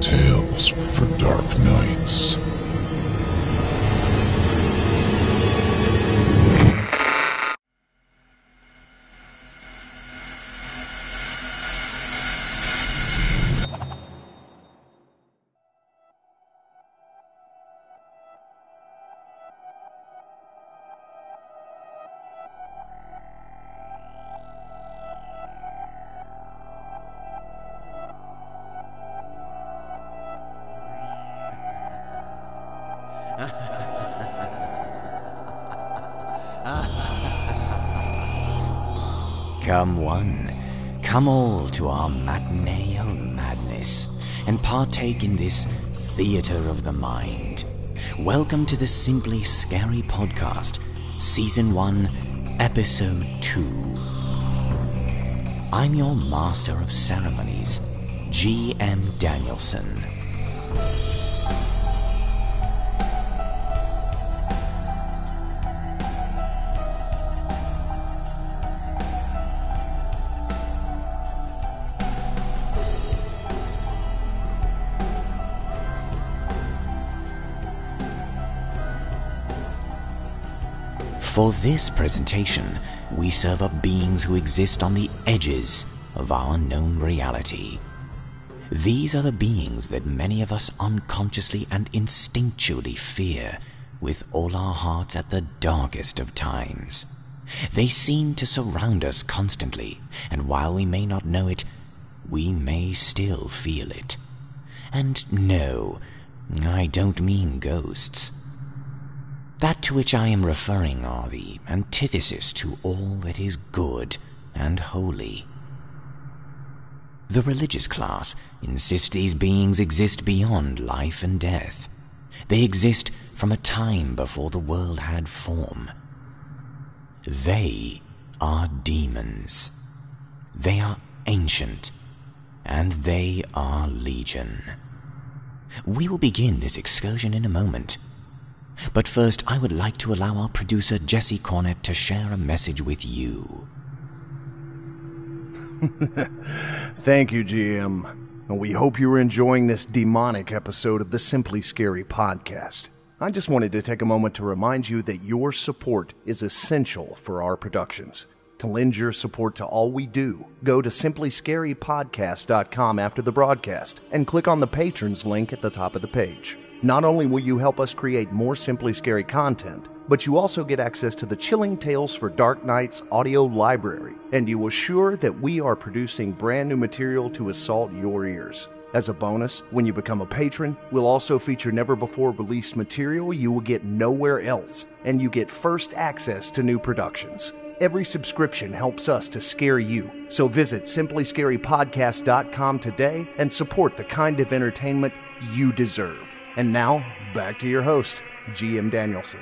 Tales for dark nights. Come all to our matinee of madness and partake in this theater of the mind. Welcome to the Simply Scary Podcast, Season 1, Episode 2. I'm your Master of Ceremonies, G.M. Danielson. For this presentation, we serve up beings who exist on the edges of our known reality. These are the beings that many of us unconsciously and instinctually fear with all our hearts at the darkest of times. They seem to surround us constantly, and while we may not know it, we may still feel it. And no, I don't mean ghosts. That to which I am referring are the antithesis to all that is good and holy. The religious class insist these beings exist beyond life and death. They exist from a time before the world had form. They are demons. They are ancient, and they are legion. We will begin this excursion in a moment. But first, I would like to allow our producer Jesse Cornett to share a message with you. Thank you, GM. And we hope you are enjoying this demonic episode of the Simply Scary podcast. I just wanted to take a moment to remind you that your support is essential for our productions. To lend your support to all we do, go to simplyscarypodcast.com after the broadcast and click on the patrons link at the top of the page. Not only will you help us create more Simply Scary content, but you also get access to the Chilling Tales for Dark Nights audio library, and you assure that we are producing brand new material to assault your ears. As a bonus, when you become a patron, we'll also feature never before released material you will get nowhere else, and you get first access to new productions. Every subscription helps us to scare you. So visit simplyscarypodcast.com today and support the kind of entertainment you deserve. And now, back to your host, GM Danielson.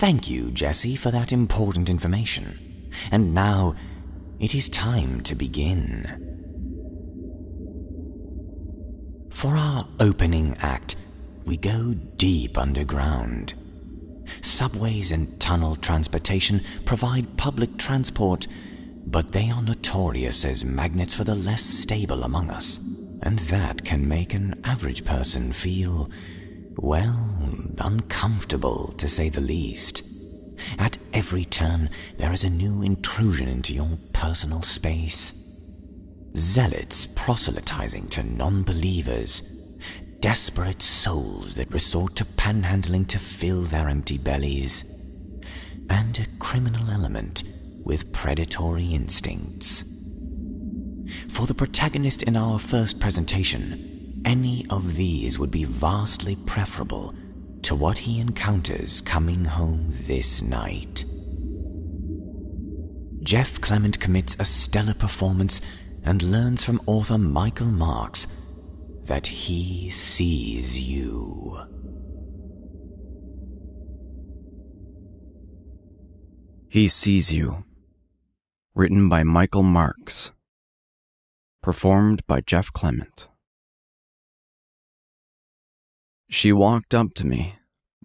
Thank you, Jesse, for that important information. And now, it is time to begin. For our opening act, we go deep underground. Subways and tunnel transportation provide public transport, but they are notorious as magnets for the less stable among us. And that can make an average person feel, well, uncomfortable to say the least. At every turn, there is a new intrusion into your personal space. Zealots proselytizing to non believers, desperate souls that resort to panhandling to fill their empty bellies, and a criminal element with predatory instincts. For the protagonist in our first presentation, any of these would be vastly preferable to what he encounters coming home this night. Jeff Clement commits a stellar performance and learns from author Michael Marks that he sees you. He Sees You. Written by Michael Marks. Performed by Jeff Clement. She walked up to me,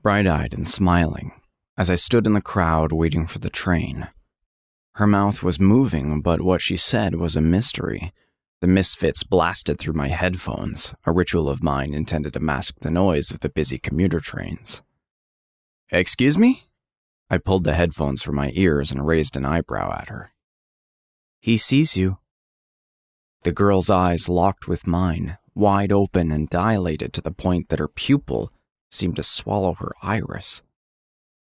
bright eyed and smiling, as I stood in the crowd waiting for the train. Her mouth was moving, but what she said was a mystery. The misfits blasted through my headphones, a ritual of mine intended to mask the noise of the busy commuter trains. Excuse me? I pulled the headphones from my ears and raised an eyebrow at her. He sees you. The girl's eyes locked with mine, wide open and dilated to the point that her pupil seemed to swallow her iris.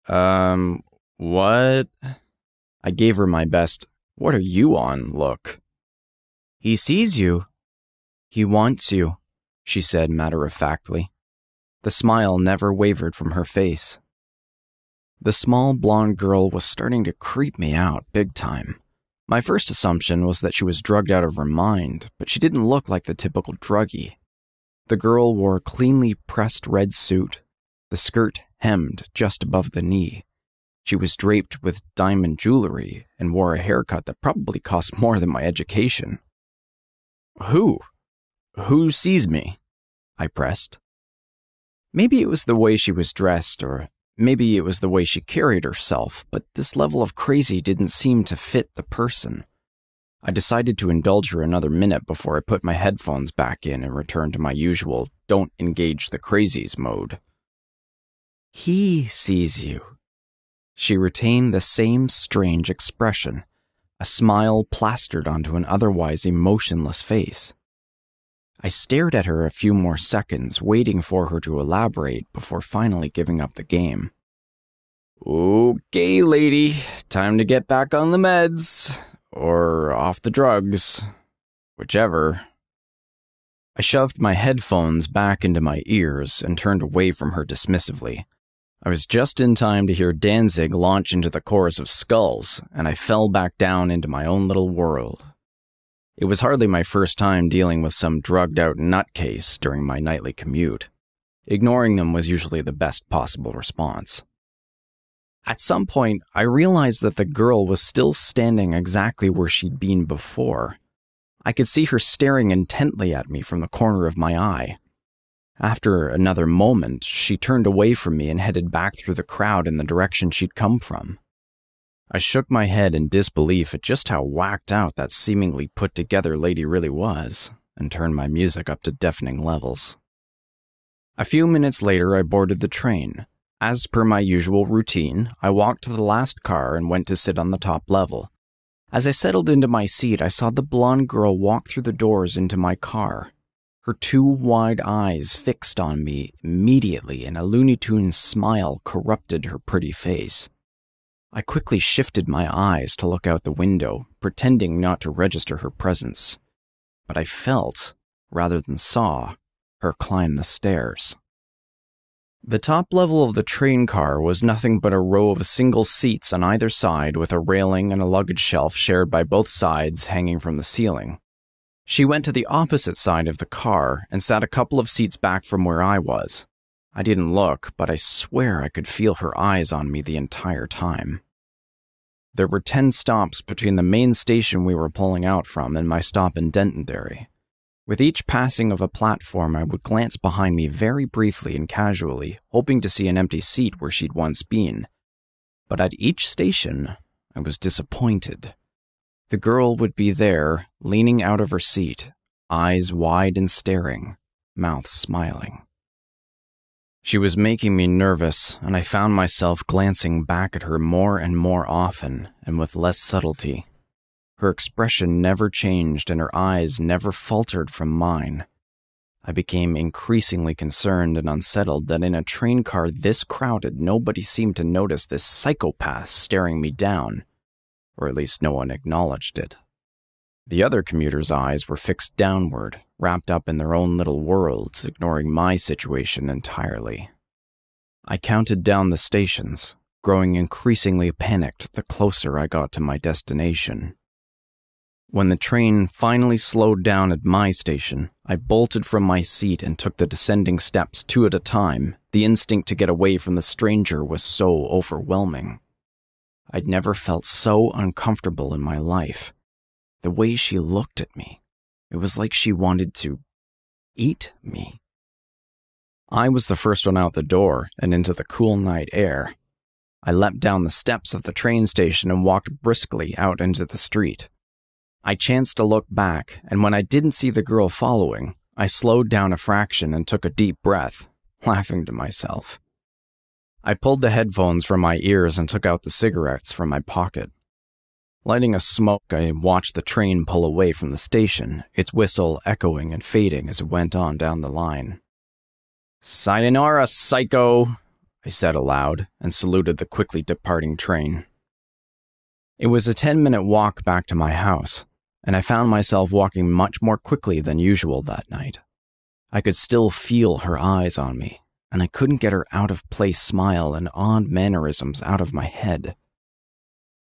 Um, what? I gave her my best, what are you on look. He sees you. He wants you, she said matter of factly. The smile never wavered from her face. The small blonde girl was starting to creep me out big time. My first assumption was that she was drugged out of her mind, but she didn't look like the typical druggie. The girl wore a cleanly pressed red suit, the skirt hemmed just above the knee. She was draped with diamond jewelry and wore a haircut that probably cost more than my education. Who? Who sees me? I pressed. Maybe it was the way she was dressed, or Maybe it was the way she carried herself, but this level of crazy didn't seem to fit the person. I decided to indulge her another minute before I put my headphones back in and returned to my usual don't engage the crazies mode. He sees you. She retained the same strange expression, a smile plastered onto an otherwise emotionless face. I stared at her a few more seconds, waiting for her to elaborate before finally giving up the game. Okay, lady, time to get back on the meds. Or off the drugs. Whichever. I shoved my headphones back into my ears and turned away from her dismissively. I was just in time to hear Danzig launch into the chorus of skulls, and I fell back down into my own little world. It was hardly my first time dealing with some drugged out nutcase during my nightly commute. Ignoring them was usually the best possible response. At some point, I realized that the girl was still standing exactly where she'd been before. I could see her staring intently at me from the corner of my eye. After another moment, she turned away from me and headed back through the crowd in the direction she'd come from. I shook my head in disbelief at just how whacked out that seemingly put together lady really was, and turned my music up to deafening levels. A few minutes later, I boarded the train. As per my usual routine, I walked to the last car and went to sit on the top level. As I settled into my seat, I saw the blonde girl walk through the doors into my car. Her two wide eyes fixed on me immediately, and a Looney Tunes smile corrupted her pretty face. I quickly shifted my eyes to look out the window, pretending not to register her presence. But I felt, rather than saw, her climb the stairs. The top level of the train car was nothing but a row of single seats on either side with a railing and a luggage shelf shared by both sides hanging from the ceiling. She went to the opposite side of the car and sat a couple of seats back from where I was. I didn't look, but I swear I could feel her eyes on me the entire time. There were 10 stops between the main station we were pulling out from and my stop in Dentonderry. With each passing of a platform, I would glance behind me very briefly and casually, hoping to see an empty seat where she'd once been. But at each station, I was disappointed. The girl would be there, leaning out of her seat, eyes wide and staring, mouth smiling. She was making me nervous, and I found myself glancing back at her more and more often and with less subtlety. Her expression never changed and her eyes never faltered from mine. I became increasingly concerned and unsettled that in a train car this crowded, nobody seemed to notice this psychopath staring me down, or at least no one acknowledged it. The other commuters' eyes were fixed downward, wrapped up in their own little worlds, ignoring my situation entirely. I counted down the stations, growing increasingly panicked the closer I got to my destination. When the train finally slowed down at my station, I bolted from my seat and took the descending steps two at a time. The instinct to get away from the stranger was so overwhelming. I'd never felt so uncomfortable in my life. The way she looked at me, it was like she wanted to eat me. I was the first one out the door and into the cool night air. I leapt down the steps of the train station and walked briskly out into the street. I chanced to look back, and when I didn't see the girl following, I slowed down a fraction and took a deep breath, laughing to myself. I pulled the headphones from my ears and took out the cigarettes from my pocket. Lighting a smoke, I watched the train pull away from the station, its whistle echoing and fading as it went on down the line. Sayonara, psycho, I said aloud and saluted the quickly departing train. It was a 10 minute walk back to my house, and I found myself walking much more quickly than usual that night. I could still feel her eyes on me, and I couldn't get her out of place smile and odd mannerisms out of my head.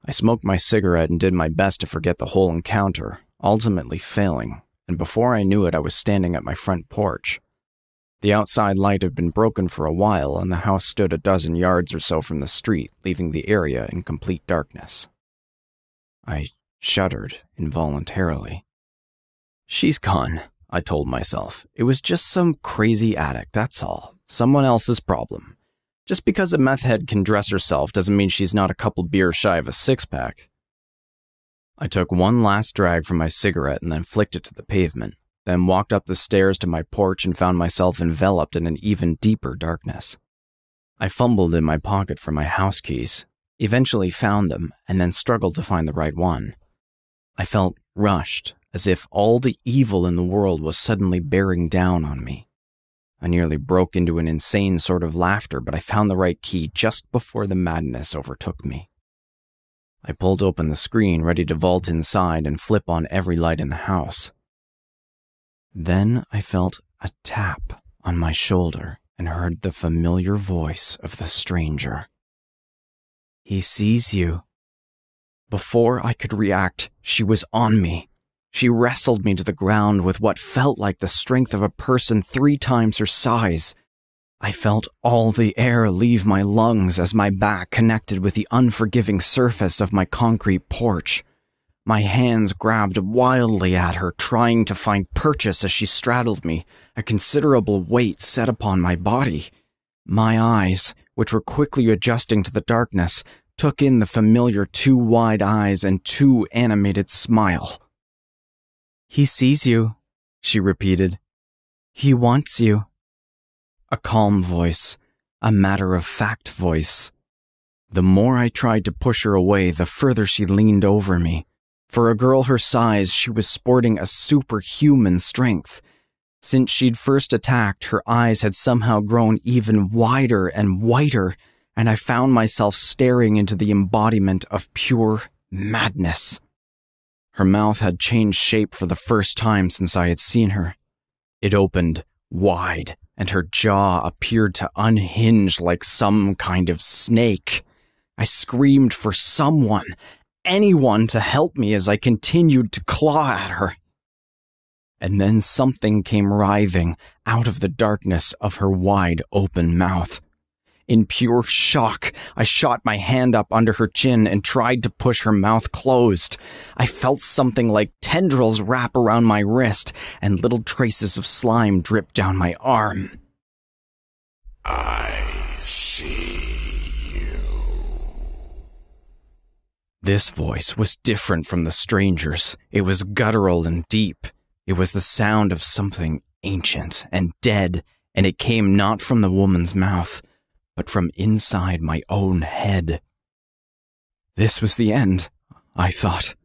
I smoked my cigarette and did my best to forget the whole encounter, ultimately failing, and before I knew it, I was standing at my front porch. The outside light had been broken for a while, and the house stood a dozen yards or so from the street, leaving the area in complete darkness. I shuddered involuntarily. She's gone, I told myself. It was just some crazy addict, that's all. Someone else's problem. Just because a meth head can dress herself doesn't mean she's not a couple beers shy of a six pack. I took one last drag from my cigarette and then flicked it to the pavement, then walked up the stairs to my porch and found myself enveloped in an even deeper darkness. I fumbled in my pocket for my house keys, eventually found them, and then struggled to find the right one. I felt rushed, as if all the evil in the world was suddenly bearing down on me. I nearly broke into an insane sort of laughter, but I found the right key just before the madness overtook me. I pulled open the screen, ready to vault inside and flip on every light in the house. Then I felt a tap on my shoulder and heard the familiar voice of the stranger. He sees you. Before I could react, she was on me. She wrestled me to the ground with what felt like the strength of a person three times her size. I felt all the air leave my lungs as my back connected with the unforgiving surface of my concrete porch. My hands grabbed wildly at her, trying to find purchase as she straddled me, a considerable weight set upon my body. My eyes, which were quickly adjusting to the darkness, took in the familiar two wide eyes and two animated smile. He sees you, she repeated. He wants you. A calm voice, a matter of fact voice. The more I tried to push her away, the further she leaned over me. For a girl her size, she was sporting a superhuman strength. Since she'd first attacked, her eyes had somehow grown even wider and whiter, and I found myself staring into the embodiment of pure madness. Her mouth had changed shape for the first time since I had seen her. It opened wide, and her jaw appeared to unhinge like some kind of snake. I screamed for someone, anyone to help me as I continued to claw at her. And then something came writhing out of the darkness of her wide open mouth. In pure shock, I shot my hand up under her chin and tried to push her mouth closed. I felt something like tendrils wrap around my wrist and little traces of slime drip down my arm. I see you. This voice was different from the stranger's. It was guttural and deep. It was the sound of something ancient and dead, and it came not from the woman's mouth but from inside my own head. This was the end, I thought.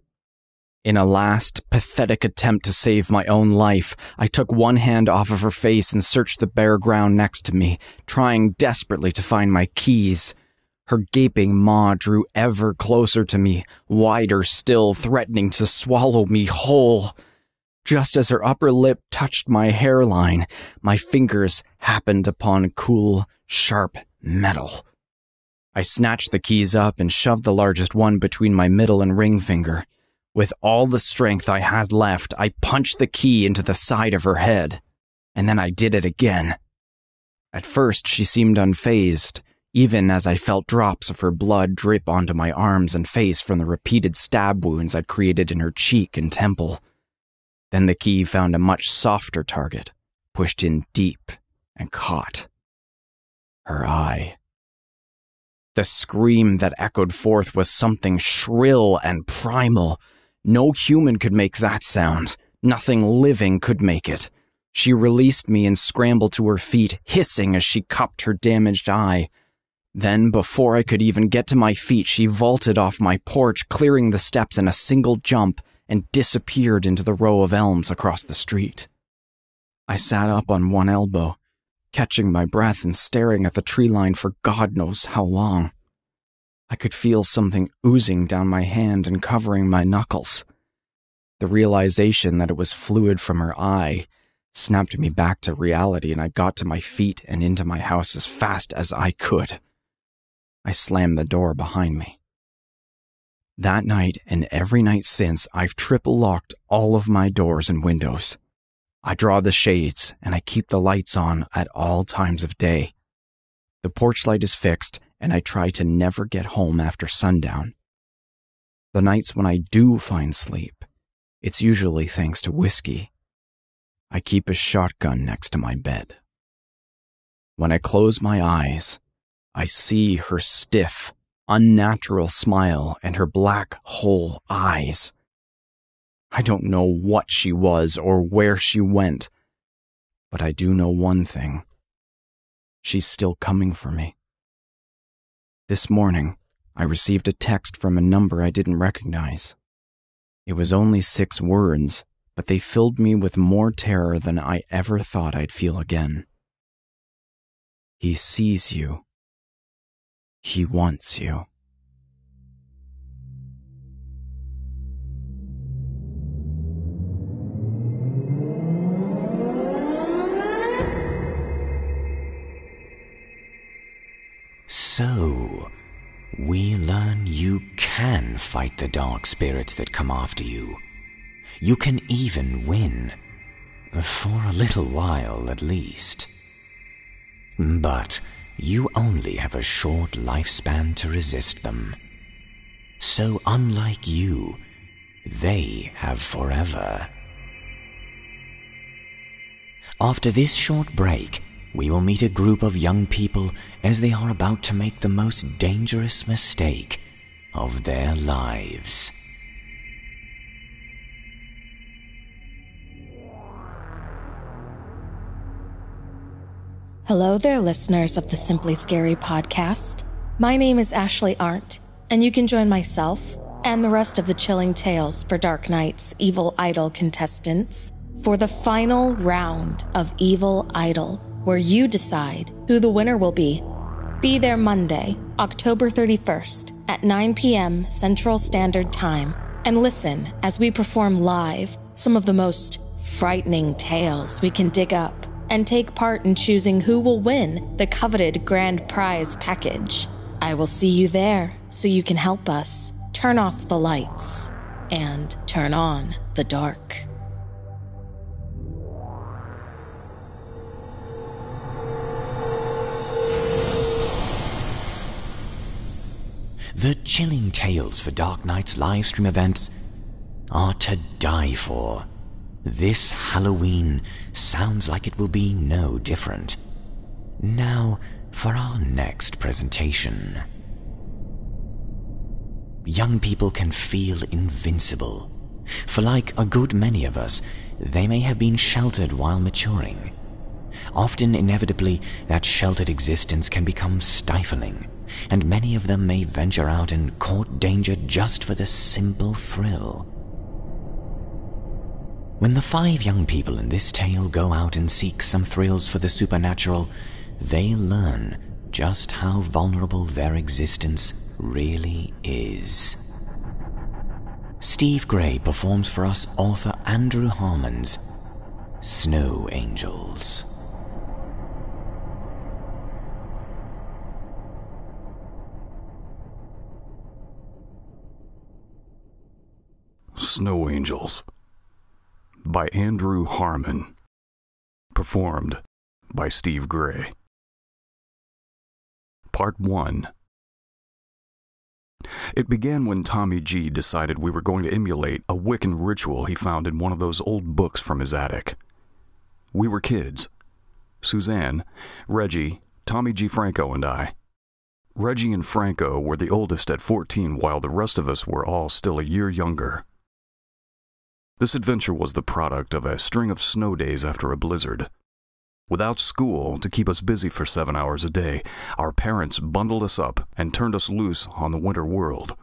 In a last, pathetic attempt to save my own life, I took one hand off of her face and searched the bare ground next to me, trying desperately to find my keys. Her gaping maw drew ever closer to me, wider still, threatening to swallow me whole. Just as her upper lip touched my hairline, my fingers happened upon cool, sharp metal. I snatched the keys up and shoved the largest one between my middle and ring finger. With all the strength I had left, I punched the key into the side of her head. And then I did it again. At first, she seemed unfazed, even as I felt drops of her blood drip onto my arms and face from the repeated stab wounds I'd created in her cheek and temple. Then the key found a much softer target, pushed in deep, and caught her eye. The scream that echoed forth was something shrill and primal. No human could make that sound. Nothing living could make it. She released me and scrambled to her feet, hissing as she cupped her damaged eye. Then, before I could even get to my feet, she vaulted off my porch, clearing the steps in a single jump, and disappeared into the row of elms across the street. I sat up on one elbow, catching my breath and staring at the tree line for God knows how long. I could feel something oozing down my hand and covering my knuckles. The realization that it was fluid from her eye snapped me back to reality, and I got to my feet and into my house as fast as I could. I slammed the door behind me. That night and every night since, I've triple locked all of my doors and windows. I draw the shades and I keep the lights on at all times of day. The porch light is fixed and I try to never get home after sundown. The nights when I do find sleep, it's usually thanks to whiskey. I keep a shotgun next to my bed. When I close my eyes, I see her stiff, unnatural smile and her black hole eyes. I don't know what she was or where she went, but I do know one thing. She's still coming for me. This morning, I received a text from a number I didn't recognize. It was only six words, but they filled me with more terror than I ever thought I'd feel again. He sees you. He wants you. So, we learn you can fight the dark spirits that come after you. You can even win. For a little while, at least. But you only have a short lifespan to resist them. So, unlike you, they have forever. After this short break, we will meet a group of young people as they are about to make the most dangerous mistake of their lives. Hello there, listeners of the Simply Scary podcast. My name is Ashley Arndt, and you can join myself and the rest of the Chilling Tales for Dark Nights Evil Idol contestants for the final round of Evil Idol where you decide who the winner will be. Be there Monday, October 31st at 9 p.m. Central Standard Time and listen as we perform live some of the most frightening tales we can dig up and take part in choosing who will win the coveted grand prize package. I will see you there so you can help us turn off the lights and turn on the dark. The chilling tales for Dark Nights livestream events are to die for. This Halloween sounds like it will be no different. Now, for our next presentation. Young people can feel invincible, for like a good many of us, they may have been sheltered while maturing. Often, inevitably, that sheltered existence can become stifling, and many of them may venture out and court danger just for the simple thrill. When the five young people in this tale go out and seek some thrills for the supernatural, they learn just how vulnerable their existence really is. Steve Gray performs for us author Andrew Harmon's Snow Angels. Snow Angels by Andrew Harmon. Performed by Steve Gray. Part 1 It began when Tommy G decided we were going to emulate a Wiccan ritual he found in one of those old books from his attic. We were kids Suzanne, Reggie, Tommy G. Franco, and I. Reggie and Franco were the oldest at 14, while the rest of us were all still a year younger. This adventure was the product of a string of snow days after a blizzard. Without school to keep us busy for seven hours a day, our parents bundled us up and turned us loose on the winter world.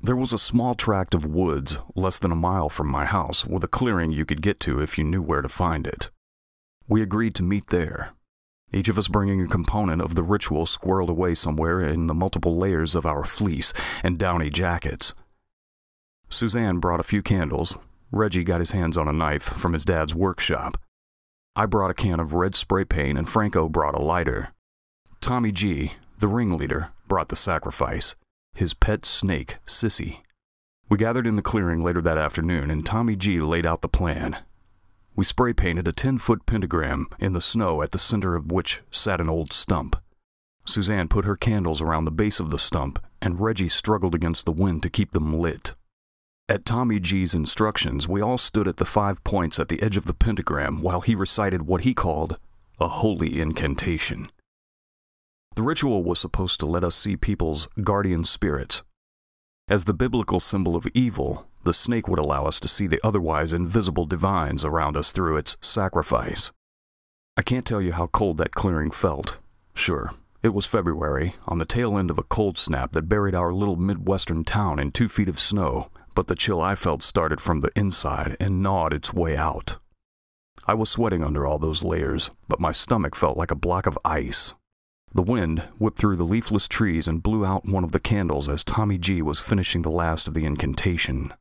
There was a small tract of woods less than a mile from my house with a clearing you could get to if you knew where to find it. We agreed to meet there, each of us bringing a component of the ritual squirreled away somewhere in the multiple layers of our fleece and downy jackets. Suzanne brought a few candles. Reggie got his hands on a knife from his dad's workshop. I brought a can of red spray paint, and Franco brought a lighter. Tommy G, the ringleader, brought the sacrifice his pet snake, Sissy. We gathered in the clearing later that afternoon, and Tommy G laid out the plan. We spray painted a 10 foot pentagram in the snow at the center of which sat an old stump. Suzanne put her candles around the base of the stump, and Reggie struggled against the wind to keep them lit. At Tommy G's instructions, we all stood at the five points at the edge of the pentagram while he recited what he called a holy incantation. The ritual was supposed to let us see people's guardian spirits. As the biblical symbol of evil, the snake would allow us to see the otherwise invisible divines around us through its sacrifice. I can't tell you how cold that clearing felt. Sure, it was February, on the tail end of a cold snap that buried our little Midwestern town in two feet of snow, but the chill I felt started from the inside and gnawed its way out. I was sweating under all those layers, but my stomach felt like a block of ice. The wind whipped through the leafless trees and blew out one of the candles as Tommy G was finishing the last of the incantation.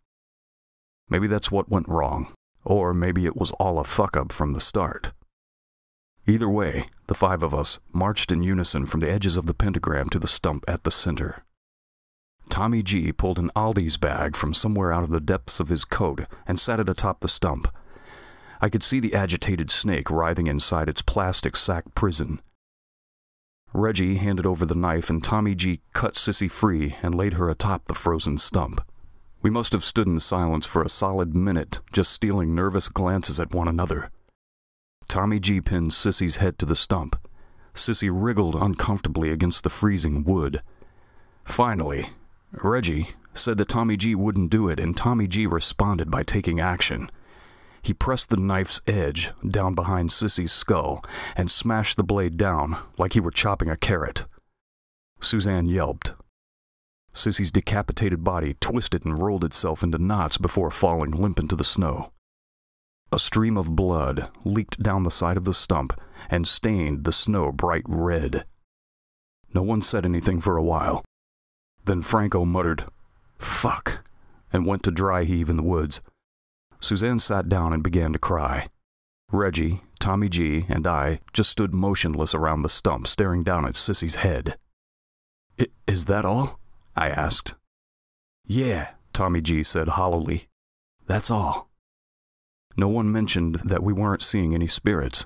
Maybe that's what went wrong, or maybe it was all a fuck up from the start. Either way, the five of us marched in unison from the edges of the pentagram to the stump at the center. Tommy G pulled an Aldi's bag from somewhere out of the depths of his coat and sat it atop the stump. I could see the agitated snake writhing inside its plastic sack prison. Reggie handed over the knife and Tommy G cut Sissy free and laid her atop the frozen stump. We must have stood in silence for a solid minute, just stealing nervous glances at one another. Tommy G pinned Sissy's head to the stump. Sissy wriggled uncomfortably against the freezing wood. Finally, Reggie said that Tommy G wouldn't do it, and Tommy G responded by taking action. He pressed the knife's edge down behind Sissy's skull and smashed the blade down like he were chopping a carrot. Suzanne yelped. Sissy's decapitated body twisted and rolled itself into knots before falling limp into the snow. A stream of blood leaked down the side of the stump and stained the snow bright red. No one said anything for a while. Then Franco muttered, Fuck, and went to dry heave in the woods. Suzanne sat down and began to cry. Reggie, Tommy G, and I just stood motionless around the stump, staring down at Sissy's head. Is that all? I asked. Yeah, Tommy G said hollowly. That's all. No one mentioned that we weren't seeing any spirits.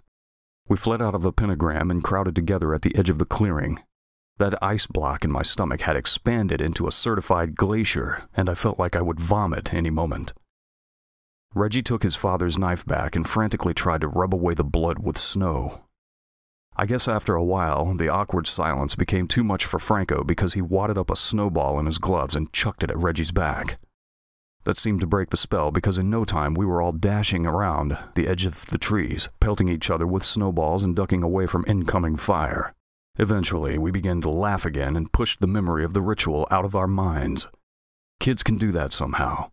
We fled out of the pentagram and crowded together at the edge of the clearing, that ice block in my stomach had expanded into a certified glacier, and I felt like I would vomit any moment. Reggie took his father's knife back and frantically tried to rub away the blood with snow. I guess after a while, the awkward silence became too much for Franco because he wadded up a snowball in his gloves and chucked it at Reggie's back. That seemed to break the spell because in no time we were all dashing around the edge of the trees, pelting each other with snowballs and ducking away from incoming fire. Eventually, we began to laugh again and pushed the memory of the ritual out of our minds. Kids can do that somehow.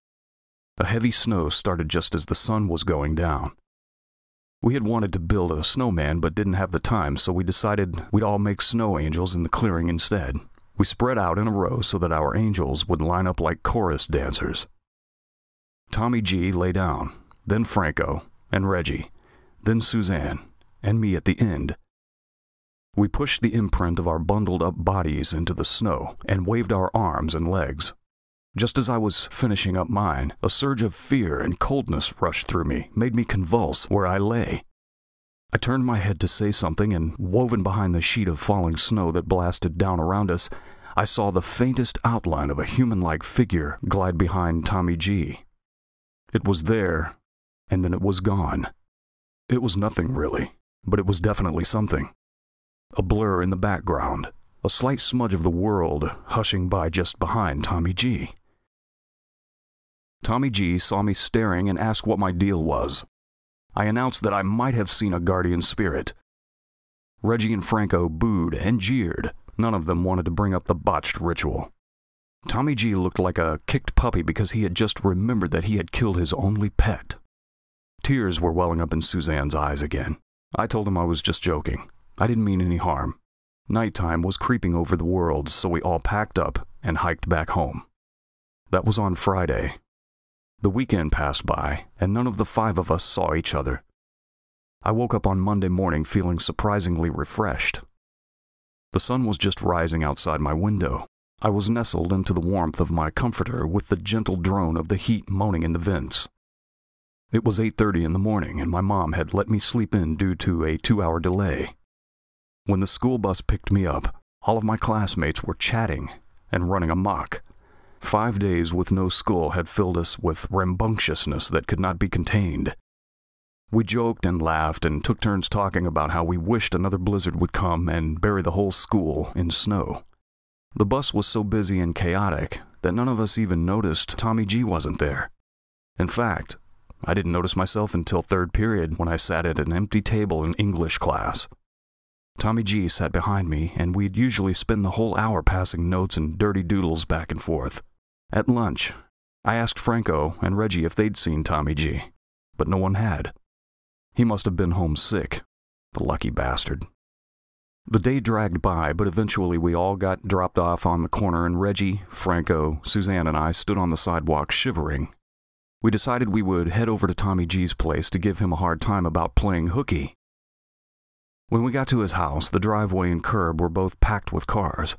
A heavy snow started just as the sun was going down. We had wanted to build a snowman but didn't have the time, so we decided we'd all make snow angels in the clearing instead. We spread out in a row so that our angels would line up like chorus dancers. Tommy G lay down, then Franco, and Reggie, then Suzanne, and me at the end. We pushed the imprint of our bundled up bodies into the snow and waved our arms and legs. Just as I was finishing up mine, a surge of fear and coldness rushed through me, made me convulse where I lay. I turned my head to say something, and woven behind the sheet of falling snow that blasted down around us, I saw the faintest outline of a human like figure glide behind Tommy G. It was there, and then it was gone. It was nothing, really, but it was definitely something a blur in the background, a slight smudge of the world hushing by just behind Tommy G. Tommy G saw me staring and asked what my deal was. I announced that I might have seen a guardian spirit. Reggie and Franco booed and jeered. None of them wanted to bring up the botched ritual. Tommy G looked like a kicked puppy because he had just remembered that he had killed his only pet. Tears were welling up in Suzanne's eyes again. I told him I was just joking. I didn't mean any harm. Nighttime was creeping over the world, so we all packed up and hiked back home. That was on Friday. The weekend passed by, and none of the five of us saw each other. I woke up on Monday morning feeling surprisingly refreshed. The sun was just rising outside my window. I was nestled into the warmth of my comforter with the gentle drone of the heat moaning in the vents. It was 8:30 in the morning and my mom had let me sleep in due to a 2-hour delay. When the school bus picked me up, all of my classmates were chatting and running amok. Five days with no school had filled us with rambunctiousness that could not be contained. We joked and laughed and took turns talking about how we wished another blizzard would come and bury the whole school in snow. The bus was so busy and chaotic that none of us even noticed Tommy G wasn't there. In fact, I didn't notice myself until third period when I sat at an empty table in English class. Tommy G sat behind me, and we'd usually spend the whole hour passing notes and dirty doodles back and forth. At lunch, I asked Franco and Reggie if they'd seen Tommy G, but no one had. He must have been homesick, the lucky bastard. The day dragged by, but eventually we all got dropped off on the corner, and Reggie, Franco, Suzanne, and I stood on the sidewalk shivering. We decided we would head over to Tommy G's place to give him a hard time about playing hooky. When we got to his house, the driveway and curb were both packed with cars.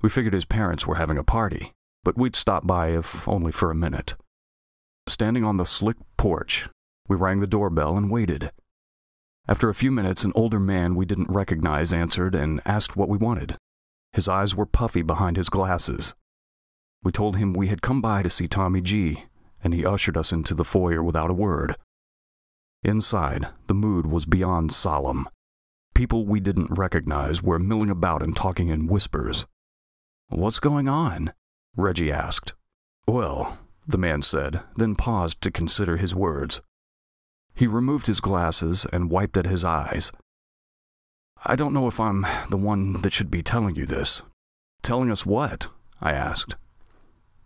We figured his parents were having a party, but we'd stop by if only for a minute. Standing on the slick porch, we rang the doorbell and waited. After a few minutes, an older man we didn't recognize answered and asked what we wanted. His eyes were puffy behind his glasses. We told him we had come by to see Tommy G, and he ushered us into the foyer without a word. Inside, the mood was beyond solemn. People we didn't recognize were milling about and talking in whispers. What's going on? Reggie asked. Well, the man said, then paused to consider his words. He removed his glasses and wiped at his eyes. I don't know if I'm the one that should be telling you this. Telling us what? I asked.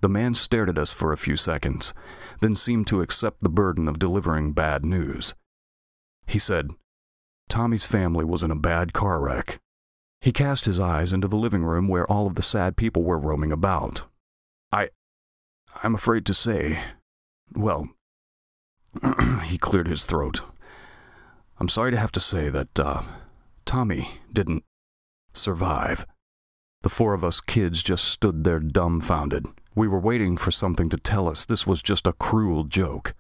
The man stared at us for a few seconds, then seemed to accept the burden of delivering bad news. He said, Tommy's family was in a bad car wreck. He cast his eyes into the living room where all of the sad people were roaming about. I. I'm afraid to say. Well, he cleared his throat. I'm sorry to have to say that, uh, Tommy didn't survive. The four of us kids just stood there dumbfounded. We were waiting for something to tell us this was just a cruel joke.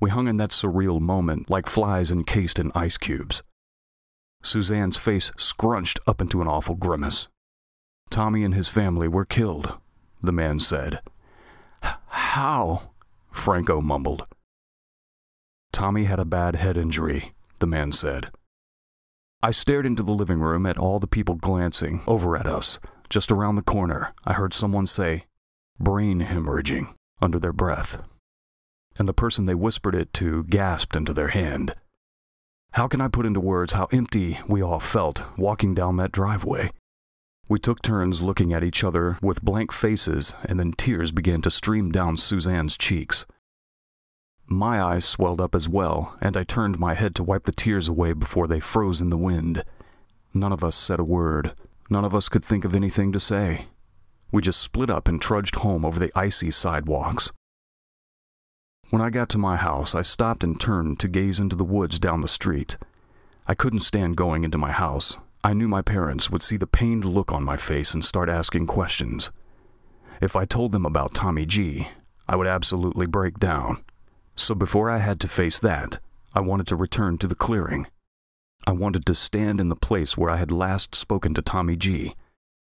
We hung in that surreal moment like flies encased in ice cubes. Suzanne's face scrunched up into an awful grimace. Tommy and his family were killed, the man said. How? Franco mumbled. Tommy had a bad head injury, the man said. I stared into the living room at all the people glancing over at us. Just around the corner, I heard someone say, brain hemorrhaging, under their breath. And the person they whispered it to gasped into their hand. How can I put into words how empty we all felt walking down that driveway? We took turns looking at each other with blank faces, and then tears began to stream down Suzanne's cheeks. My eyes swelled up as well, and I turned my head to wipe the tears away before they froze in the wind. None of us said a word. None of us could think of anything to say. We just split up and trudged home over the icy sidewalks. When I got to my house, I stopped and turned to gaze into the woods down the street. I couldn't stand going into my house. I knew my parents would see the pained look on my face and start asking questions. If I told them about Tommy G, I would absolutely break down. So before I had to face that, I wanted to return to the clearing. I wanted to stand in the place where I had last spoken to Tommy G,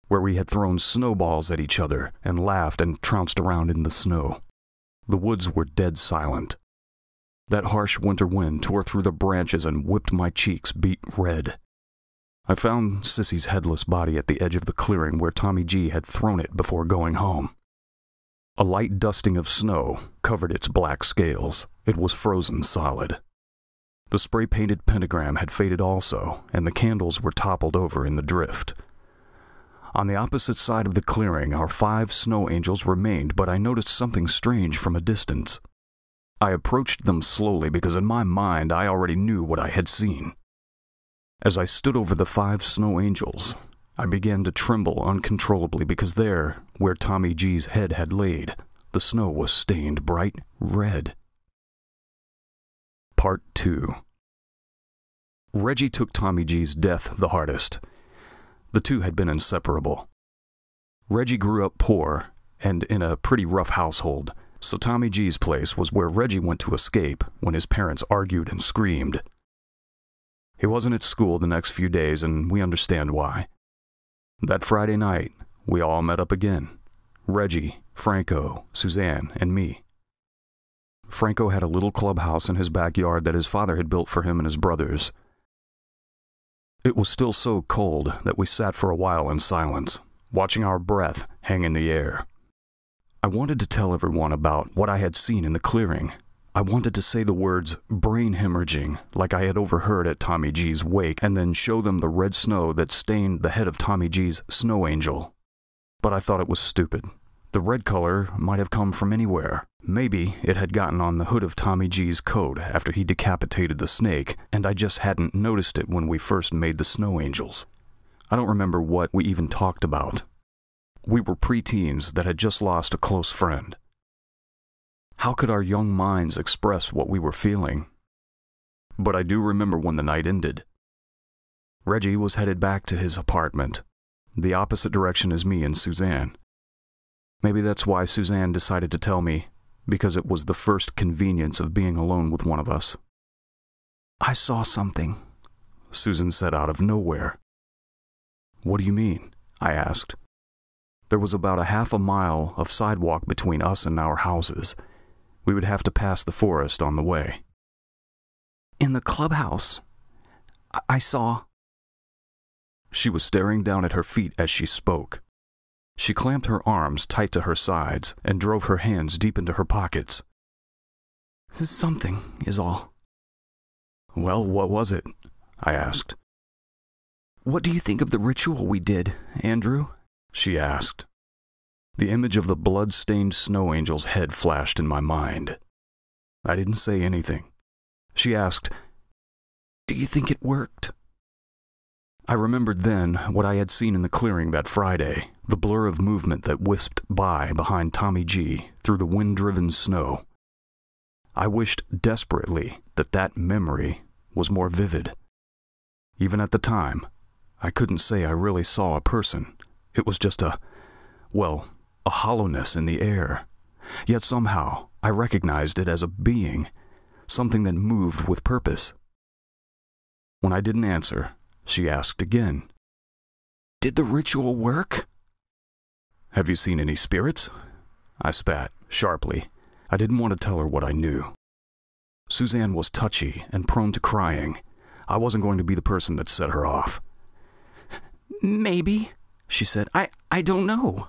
where we had thrown snowballs at each other and laughed and trounced around in the snow. The woods were dead silent. That harsh winter wind tore through the branches and whipped my cheeks beet red. I found Sissy's headless body at the edge of the clearing where Tommy G had thrown it before going home. A light dusting of snow covered its black scales. It was frozen solid. The spray painted pentagram had faded also, and the candles were toppled over in the drift. On the opposite side of the clearing, our five snow angels remained, but I noticed something strange from a distance. I approached them slowly because in my mind I already knew what I had seen. As I stood over the five snow angels, I began to tremble uncontrollably because there, where Tommy G's head had laid, the snow was stained bright red. Part 2 Reggie took Tommy G's death the hardest. The two had been inseparable. Reggie grew up poor and in a pretty rough household, so Tommy G's place was where Reggie went to escape when his parents argued and screamed. He wasn't at school the next few days, and we understand why. That Friday night, we all met up again Reggie, Franco, Suzanne, and me. Franco had a little clubhouse in his backyard that his father had built for him and his brothers. It was still so cold that we sat for a while in silence, watching our breath hang in the air. I wanted to tell everyone about what I had seen in the clearing, I wanted to say the words brain hemorrhaging like I had overheard at Tommy G's wake and then show them the red snow that stained the head of Tommy G's snow angel. But I thought it was stupid. The red color might have come from anywhere. Maybe it had gotten on the hood of Tommy G's coat after he decapitated the snake, and I just hadn't noticed it when we first made the snow angels. I don't remember what we even talked about. We were preteens that had just lost a close friend. How could our young minds express what we were feeling? But I do remember when the night ended. Reggie was headed back to his apartment, the opposite direction as me and Suzanne. Maybe that's why Suzanne decided to tell me, because it was the first convenience of being alone with one of us. I saw something, Susan said out of nowhere. What do you mean? I asked. There was about a half a mile of sidewalk between us and our houses we would have to pass the forest on the way. In the clubhouse, I, I saw. She was staring down at her feet as she spoke. She clamped her arms tight to her sides and drove her hands deep into her pockets. Something is all. Well, what was it? I asked. What do you think of the ritual we did, Andrew? She asked. The image of the blood-stained snow angel's head flashed in my mind. I didn't say anything. She asked, Do you think it worked? I remembered then what I had seen in the clearing that Friday, the blur of movement that wisped by behind Tommy G through the wind-driven snow. I wished desperately that that memory was more vivid. Even at the time, I couldn't say I really saw a person. It was just a, well, a hollowness in the air. Yet somehow I recognized it as a being, something that moved with purpose. When I didn't answer, she asked again. Did the ritual work? Have you seen any spirits? I spat, sharply. I didn't want to tell her what I knew. Suzanne was touchy and prone to crying. I wasn't going to be the person that set her off. Maybe, she said. I, I don't know.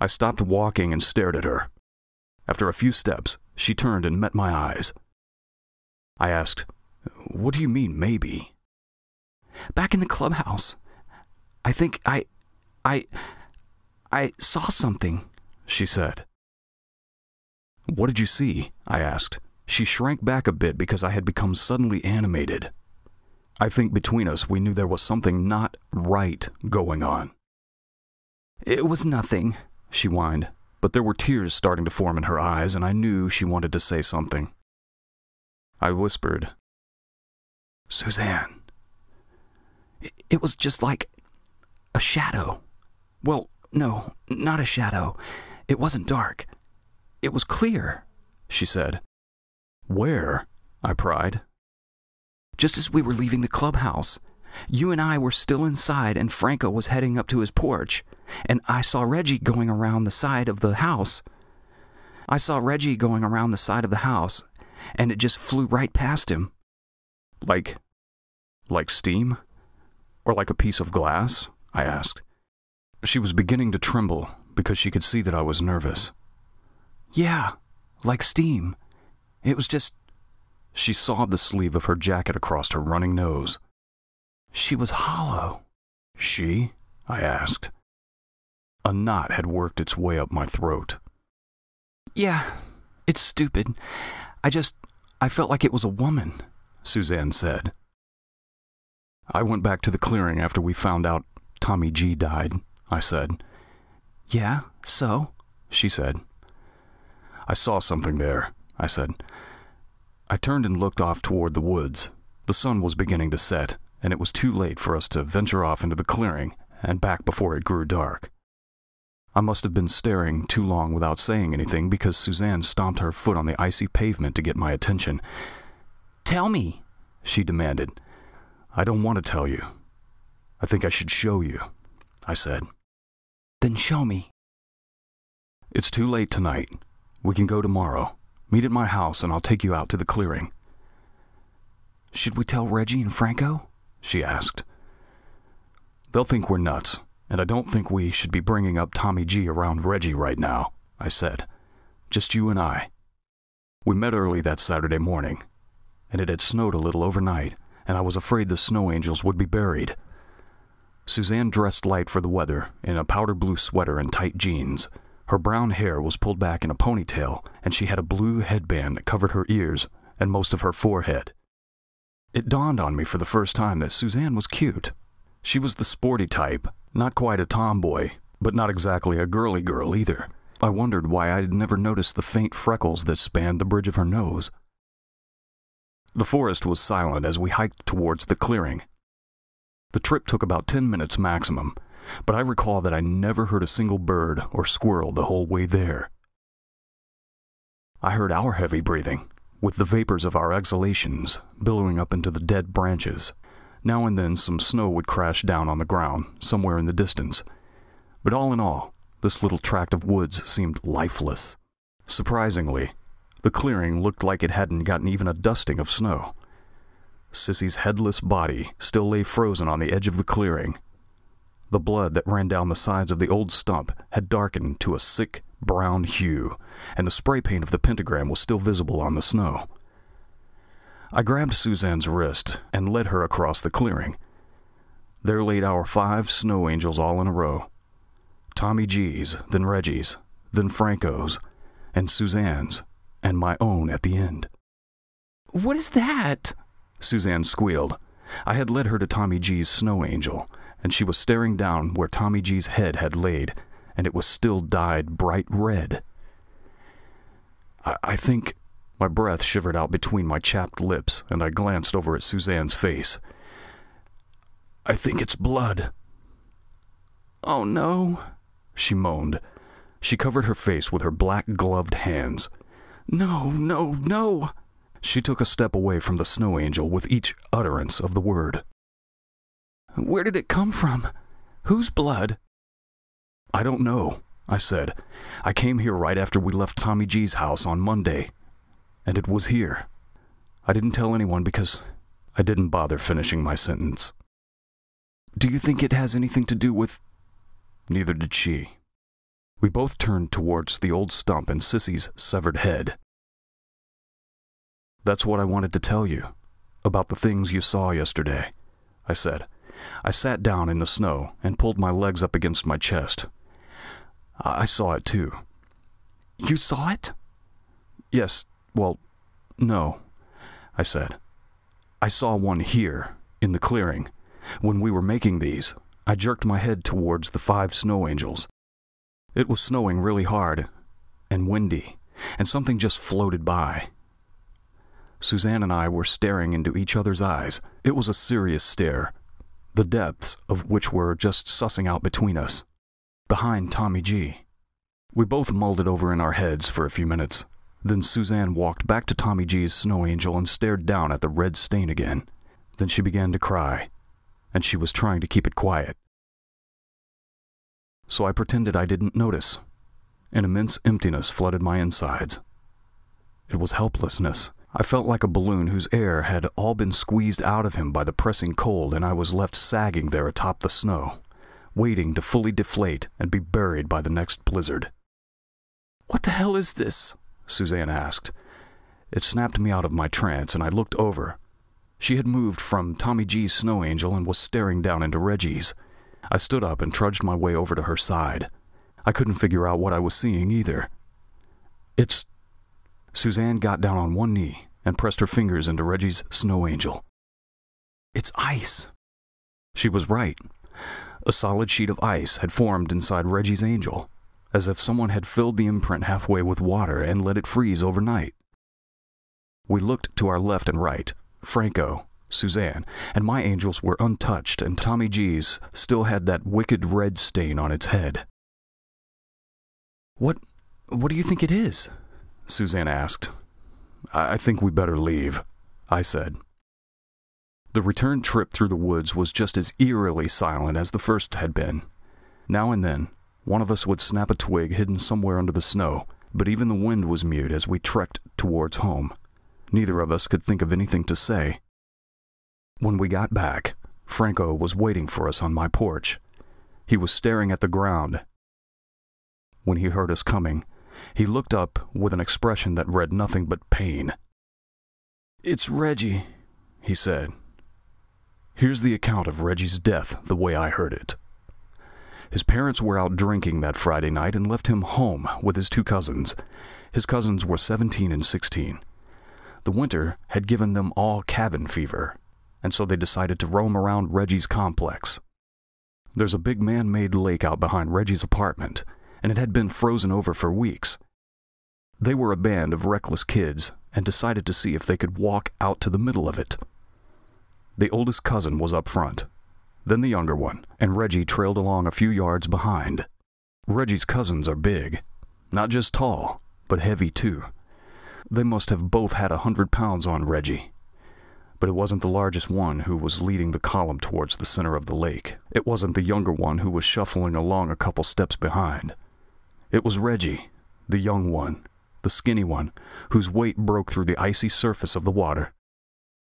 I stopped walking and stared at her. After a few steps, she turned and met my eyes. I asked, What do you mean, maybe? Back in the clubhouse. I think I. I. I saw something, she said. What did you see? I asked. She shrank back a bit because I had become suddenly animated. I think between us we knew there was something not right going on. It was nothing, she whined, but there were tears starting to form in her eyes, and I knew she wanted to say something. I whispered, Suzanne. It was just like a shadow. Well, no, not a shadow. It wasn't dark. It was clear, she said. Where? I pried. Just as we were leaving the clubhouse. You and I were still inside, and Franco was heading up to his porch and I saw Reggie going around the side of the house. I saw Reggie going around the side of the house, and it just flew right past him. Like. like steam? Or like a piece of glass? I asked. She was beginning to tremble because she could see that I was nervous. Yeah, like steam. It was just. She sawed the sleeve of her jacket across her running nose. She was hollow. She? I asked. A knot had worked its way up my throat. Yeah, it's stupid. I just. I felt like it was a woman, Suzanne said. I went back to the clearing after we found out Tommy G died, I said. Yeah, so? She said. I saw something there, I said. I turned and looked off toward the woods. The sun was beginning to set, and it was too late for us to venture off into the clearing and back before it grew dark. I must have been staring too long without saying anything because Suzanne stomped her foot on the icy pavement to get my attention. Tell me, she demanded. I don't want to tell you. I think I should show you, I said. Then show me. It's too late tonight. We can go tomorrow. Meet at my house and I'll take you out to the clearing. Should we tell Reggie and Franco? She asked. They'll think we're nuts, and I don't think we should be bringing up Tommy G around Reggie right now, I said. Just you and I. We met early that Saturday morning, and it had snowed a little overnight, and I was afraid the snow angels would be buried. Suzanne dressed light for the weather in a powder blue sweater and tight jeans. Her brown hair was pulled back in a ponytail, and she had a blue headband that covered her ears and most of her forehead. It dawned on me for the first time that Suzanne was cute. She was the sporty type, not quite a tomboy, but not exactly a girly girl either. I wondered why I had never noticed the faint freckles that spanned the bridge of her nose. The forest was silent as we hiked towards the clearing. The trip took about ten minutes maximum, but I recall that I never heard a single bird or squirrel the whole way there. I heard our heavy breathing, with the vapors of our exhalations billowing up into the dead branches. Now and then some snow would crash down on the ground, somewhere in the distance. But all in all, this little tract of woods seemed lifeless. Surprisingly, the clearing looked like it hadn't gotten even a dusting of snow. Sissy's headless body still lay frozen on the edge of the clearing, the blood that ran down the sides of the old stump had darkened to a sick brown hue, and the spray paint of the pentagram was still visible on the snow. I grabbed Suzanne's wrist and led her across the clearing. There laid our five snow angels all in a row. Tommy G's, then Reggie's, then Franco's, and Suzanne's, and my own at the end. What is that? Suzanne squealed. I had led her to Tommy G's snow angel, and she was staring down where Tommy G's head had laid, and it was still dyed bright red. I, I think my breath shivered out between my chapped lips, and I glanced over at Suzanne's face. I think it's blood. Oh no, she moaned. She covered her face with her black gloved hands. No, no, no. She took a step away from the snow angel with each utterance of the word. Where did it come from? Whose blood? I don't know, I said. I came here right after we left Tommy G's house on Monday, and it was here. I didn't tell anyone because I didn't bother finishing my sentence. Do you think it has anything to do with. Neither did she. We both turned towards the old stump and Sissy's severed head. That's what I wanted to tell you, about the things you saw yesterday, I said. I sat down in the snow and pulled my legs up against my chest. I saw it too. You saw it? Yes, well, no, I said. I saw one here, in the clearing. When we were making these, I jerked my head towards the five snow angels. It was snowing really hard and windy, and something just floated by. Suzanne and I were staring into each other's eyes. It was a serious stare, the depths of which were just sussing out between us. Behind Tommy G. We both mulled it over in our heads for a few minutes. Then Suzanne walked back to Tommy G's snow angel and stared down at the red stain again. Then she began to cry, and she was trying to keep it quiet. So I pretended I didn't notice. An immense emptiness flooded my insides. It was helplessness. I felt like a balloon whose air had all been squeezed out of him by the pressing cold, and I was left sagging there atop the snow, waiting to fully deflate and be buried by the next blizzard. What the hell is this? Suzanne asked. It snapped me out of my trance, and I looked over. She had moved from Tommy G's snow angel and was staring down into Reggie's. I stood up and trudged my way over to her side. I couldn't figure out what I was seeing either. It's. Suzanne got down on one knee and pressed her fingers into Reggie's snow angel. It's ice. She was right. A solid sheet of ice had formed inside Reggie's angel, as if someone had filled the imprint halfway with water and let it freeze overnight. We looked to our left and right. Franco, Suzanne, and my angels were untouched, and Tommy G's still had that wicked red stain on its head. What what do you think it is? Suzanne asked. I think we better leave, I said. The return trip through the woods was just as eerily silent as the first had been. Now and then, one of us would snap a twig hidden somewhere under the snow, but even the wind was mute as we trekked towards home. Neither of us could think of anything to say. When we got back, Franco was waiting for us on my porch. He was staring at the ground. When he heard us coming, he looked up with an expression that read nothing but pain. It's Reggie, he said. Here's the account of Reggie's death the way I heard it. His parents were out drinking that Friday night and left him home with his two cousins. His cousins were 17 and 16. The winter had given them all cabin fever, and so they decided to roam around Reggie's complex. There's a big man made lake out behind Reggie's apartment, and it had been frozen over for weeks. They were a band of reckless kids and decided to see if they could walk out to the middle of it. The oldest cousin was up front, then the younger one, and Reggie trailed along a few yards behind. Reggie's cousins are big, not just tall, but heavy too. They must have both had a hundred pounds on Reggie. But it wasn't the largest one who was leading the column towards the center of the lake. It wasn't the younger one who was shuffling along a couple steps behind. It was Reggie, the young one, the skinny one, whose weight broke through the icy surface of the water.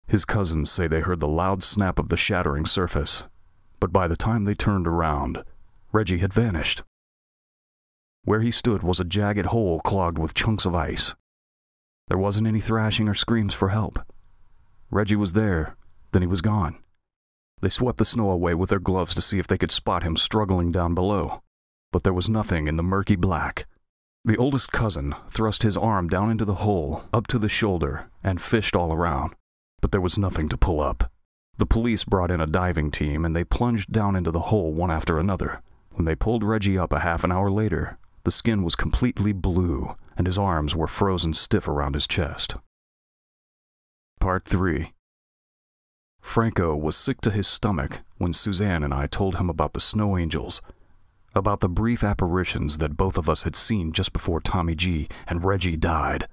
His cousins say they heard the loud snap of the shattering surface, but by the time they turned around, Reggie had vanished. Where he stood was a jagged hole clogged with chunks of ice. There wasn't any thrashing or screams for help. Reggie was there, then he was gone. They swept the snow away with their gloves to see if they could spot him struggling down below but there was nothing in the murky black. The oldest cousin thrust his arm down into the hole, up to the shoulder, and fished all around, but there was nothing to pull up. The police brought in a diving team and they plunged down into the hole one after another. When they pulled Reggie up a half an hour later, the skin was completely blue and his arms were frozen stiff around his chest. Part 3 Franco was sick to his stomach when Suzanne and I told him about the snow angels about the brief apparitions that both of us had seen just before Tommy G and Reggie died.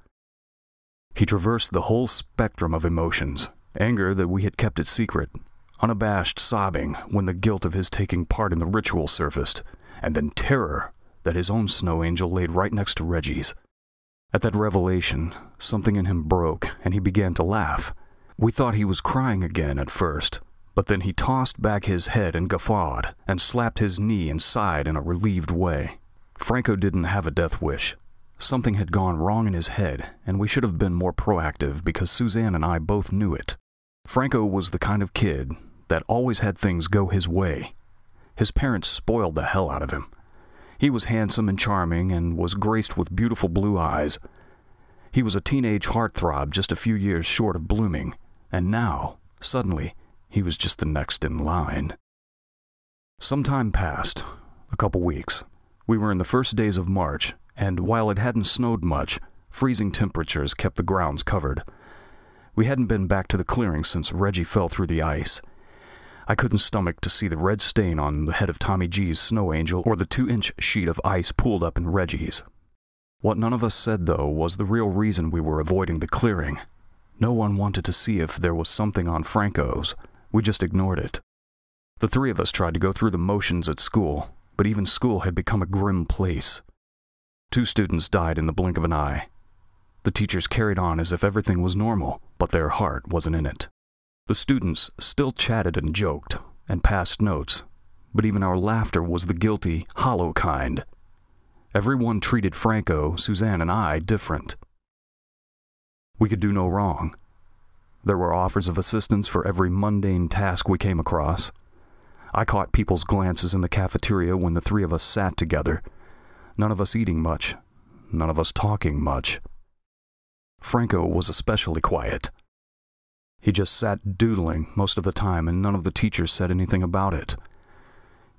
He traversed the whole spectrum of emotions anger that we had kept it secret, unabashed sobbing when the guilt of his taking part in the ritual surfaced, and then terror that his own snow angel laid right next to Reggie's. At that revelation, something in him broke, and he began to laugh. We thought he was crying again at first, but then he tossed back his head and guffawed, and slapped his knee and sighed in a relieved way. Franco didn't have a death wish. Something had gone wrong in his head, and we should have been more proactive because Suzanne and I both knew it. Franco was the kind of kid that always had things go his way. His parents spoiled the hell out of him. He was handsome and charming and was graced with beautiful blue eyes. He was a teenage heartthrob just a few years short of blooming, and now, suddenly, he was just the next in line. Some time passed, a couple weeks. We were in the first days of March, and while it hadn't snowed much, freezing temperatures kept the grounds covered. We hadn't been back to the clearing since Reggie fell through the ice. I couldn't stomach to see the red stain on the head of Tommy G's snow angel or the two inch sheet of ice pooled up in Reggie's. What none of us said, though, was the real reason we were avoiding the clearing. No one wanted to see if there was something on Franco's. We just ignored it. The three of us tried to go through the motions at school, but even school had become a grim place. Two students died in the blink of an eye. The teachers carried on as if everything was normal, but their heart wasn't in it. The students still chatted and joked and passed notes, but even our laughter was the guilty, hollow kind. Everyone treated Franco, Suzanne, and I different. We could do no wrong. There were offers of assistance for every mundane task we came across. I caught people's glances in the cafeteria when the three of us sat together, none of us eating much, none of us talking much. Franco was especially quiet. He just sat doodling most of the time, and none of the teachers said anything about it.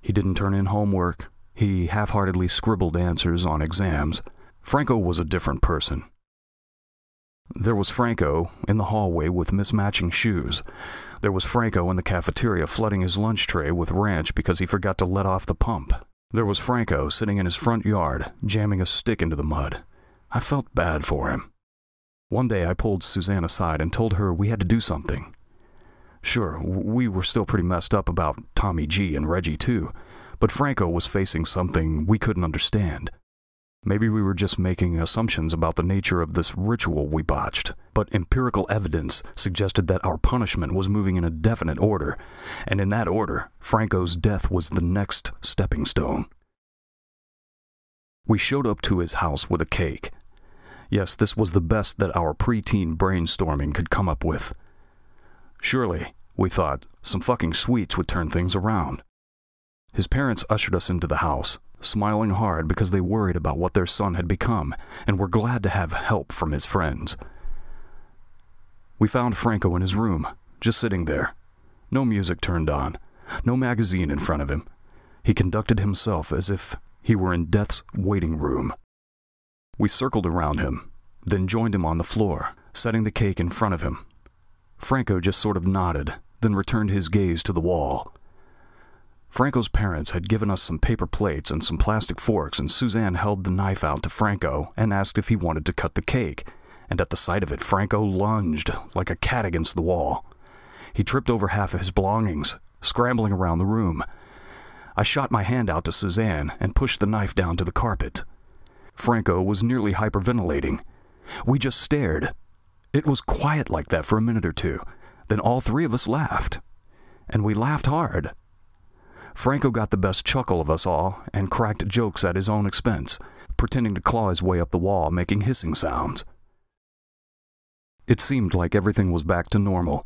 He didn't turn in homework. He half heartedly scribbled answers on exams. Franco was a different person. There was Franco in the hallway with mismatching shoes. There was Franco in the cafeteria flooding his lunch tray with ranch because he forgot to let off the pump. There was Franco sitting in his front yard, jamming a stick into the mud. I felt bad for him. One day I pulled Suzanne aside and told her we had to do something. Sure, we were still pretty messed up about Tommy G and Reggie too, but Franco was facing something we couldn't understand. Maybe we were just making assumptions about the nature of this ritual we botched, but empirical evidence suggested that our punishment was moving in a definite order, and in that order, Franco's death was the next stepping stone. We showed up to his house with a cake, Yes, this was the best that our preteen brainstorming could come up with. Surely, we thought, some fucking sweets would turn things around. His parents ushered us into the house, smiling hard because they worried about what their son had become and were glad to have help from his friends. We found Franco in his room, just sitting there. No music turned on, no magazine in front of him. He conducted himself as if he were in death's waiting room. We circled around him, then joined him on the floor, setting the cake in front of him. Franco just sort of nodded, then returned his gaze to the wall. Franco's parents had given us some paper plates and some plastic forks, and Suzanne held the knife out to Franco and asked if he wanted to cut the cake. And at the sight of it, Franco lunged like a cat against the wall. He tripped over half of his belongings, scrambling around the room. I shot my hand out to Suzanne and pushed the knife down to the carpet. Franco was nearly hyperventilating. We just stared. It was quiet like that for a minute or two. Then all three of us laughed. And we laughed hard. Franco got the best chuckle of us all and cracked jokes at his own expense, pretending to claw his way up the wall, making hissing sounds. It seemed like everything was back to normal.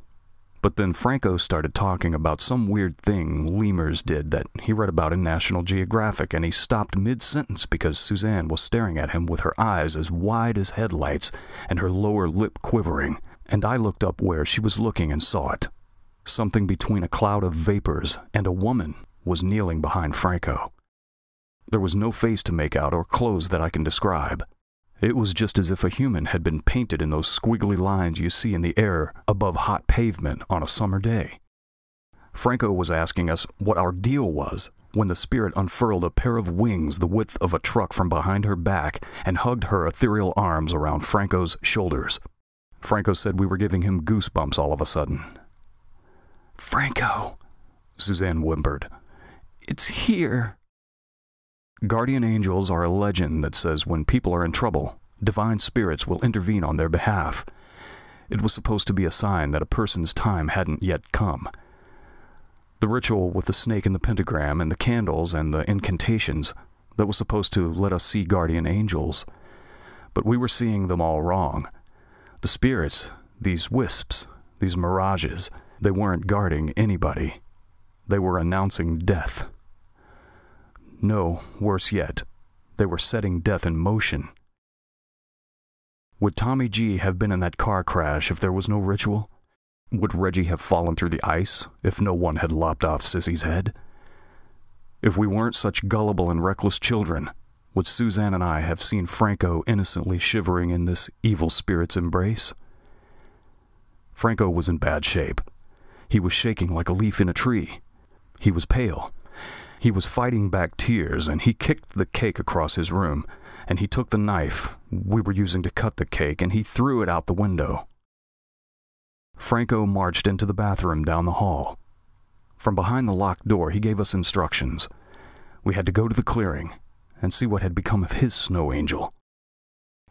But then Franco started talking about some weird thing lemurs did that he read about in National Geographic, and he stopped mid sentence because Suzanne was staring at him with her eyes as wide as headlights and her lower lip quivering, and I looked up where she was looking and saw it. Something between a cloud of vapors and a woman was kneeling behind Franco. There was no face to make out or clothes that I can describe. It was just as if a human had been painted in those squiggly lines you see in the air above hot pavement on a summer day. Franco was asking us what our deal was when the spirit unfurled a pair of wings the width of a truck from behind her back and hugged her ethereal arms around Franco's shoulders. Franco said we were giving him goosebumps all of a sudden. Franco, Suzanne whimpered. It's here. Guardian angels are a legend that says when people are in trouble, divine spirits will intervene on their behalf. It was supposed to be a sign that a person's time hadn't yet come. The ritual with the snake and the pentagram and the candles and the incantations that was supposed to let us see guardian angels. But we were seeing them all wrong. The spirits, these wisps, these mirages, they weren't guarding anybody. They were announcing death. No, worse yet, they were setting death in motion. Would Tommy G have been in that car crash if there was no ritual? Would Reggie have fallen through the ice if no one had lopped off Sissy's head? If we weren't such gullible and reckless children, would Suzanne and I have seen Franco innocently shivering in this evil spirit's embrace? Franco was in bad shape. He was shaking like a leaf in a tree. He was pale, he was fighting back tears, and he kicked the cake across his room, and he took the knife we were using to cut the cake, and he threw it out the window. Franco marched into the bathroom down the hall. From behind the locked door, he gave us instructions. We had to go to the clearing and see what had become of his snow angel.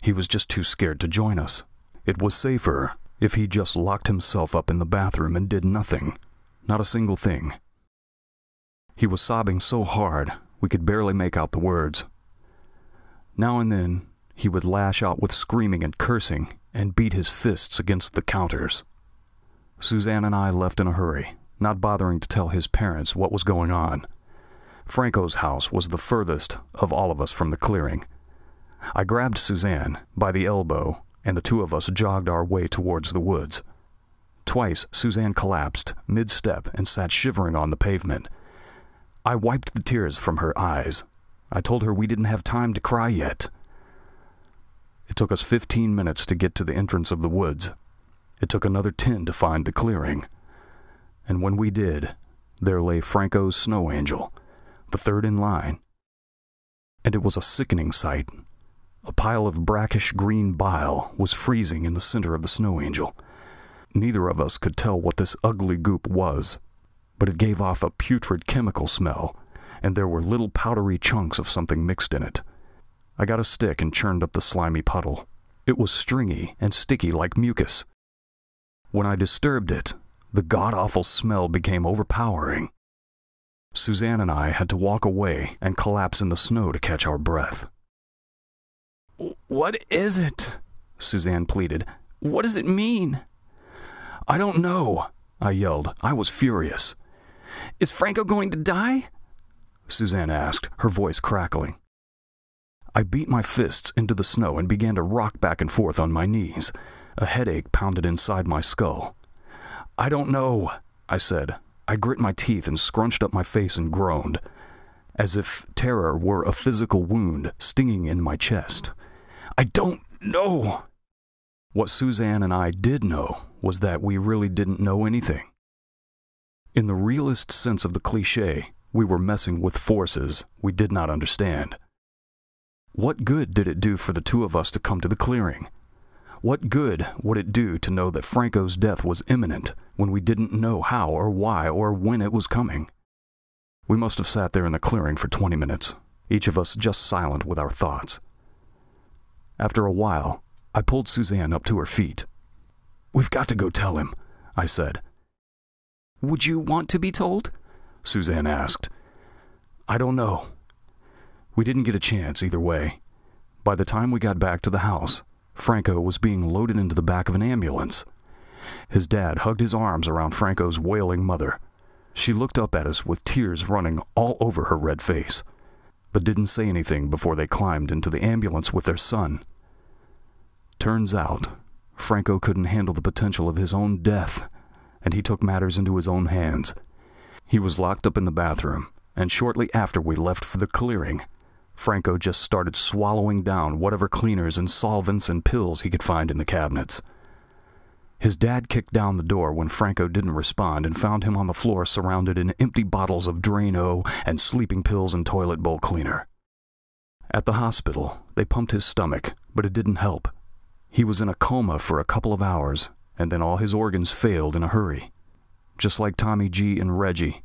He was just too scared to join us. It was safer if he just locked himself up in the bathroom and did nothing. Not a single thing. He was sobbing so hard we could barely make out the words. Now and then, he would lash out with screaming and cursing and beat his fists against the counters. Suzanne and I left in a hurry, not bothering to tell his parents what was going on. Franco's house was the furthest of all of us from the clearing. I grabbed Suzanne by the elbow, and the two of us jogged our way towards the woods. Twice, Suzanne collapsed mid step and sat shivering on the pavement. I wiped the tears from her eyes. I told her we didn't have time to cry yet. It took us 15 minutes to get to the entrance of the woods. It took another 10 to find the clearing. And when we did, there lay Franco's snow angel, the third in line. And it was a sickening sight. A pile of brackish green bile was freezing in the center of the snow angel. Neither of us could tell what this ugly goop was, but it gave off a putrid chemical smell, and there were little powdery chunks of something mixed in it. I got a stick and churned up the slimy puddle. It was stringy and sticky like mucus. When I disturbed it, the god awful smell became overpowering. Suzanne and I had to walk away and collapse in the snow to catch our breath. What is it? Suzanne pleaded. What does it mean? I don't know, I yelled. I was furious. Is Franco going to die? Suzanne asked, her voice crackling. I beat my fists into the snow and began to rock back and forth on my knees. A headache pounded inside my skull. I don't know, I said. I grit my teeth and scrunched up my face and groaned, as if terror were a physical wound stinging in my chest. I don't know. What Suzanne and I did know was that we really didn't know anything. In the realest sense of the cliche, we were messing with forces we did not understand. What good did it do for the two of us to come to the clearing? What good would it do to know that Franco's death was imminent when we didn't know how or why or when it was coming? We must have sat there in the clearing for 20 minutes, each of us just silent with our thoughts. After a while, I pulled Suzanne up to her feet. We've got to go tell him, I said. Would you want to be told? Suzanne asked. I don't know, we didn't get a chance either way. By the time we got back to the house, Franco was being loaded into the back of an ambulance. His dad hugged his arms around Franco's wailing mother. She looked up at us with tears running all over her red face, but didn't say anything before they climbed into the ambulance with their son. Turns out, Franco couldn't handle the potential of his own death, and he took matters into his own hands. He was locked up in the bathroom, and shortly after we left for the clearing, Franco just started swallowing down whatever cleaners and solvents and pills he could find in the cabinets. His dad kicked down the door when Franco didn't respond and found him on the floor surrounded in empty bottles of Drano and sleeping pills and toilet bowl cleaner. At the hospital, they pumped his stomach, but it didn't help. He was in a coma for a couple of hours, and then all his organs failed in a hurry. Just like Tommy G and Reggie,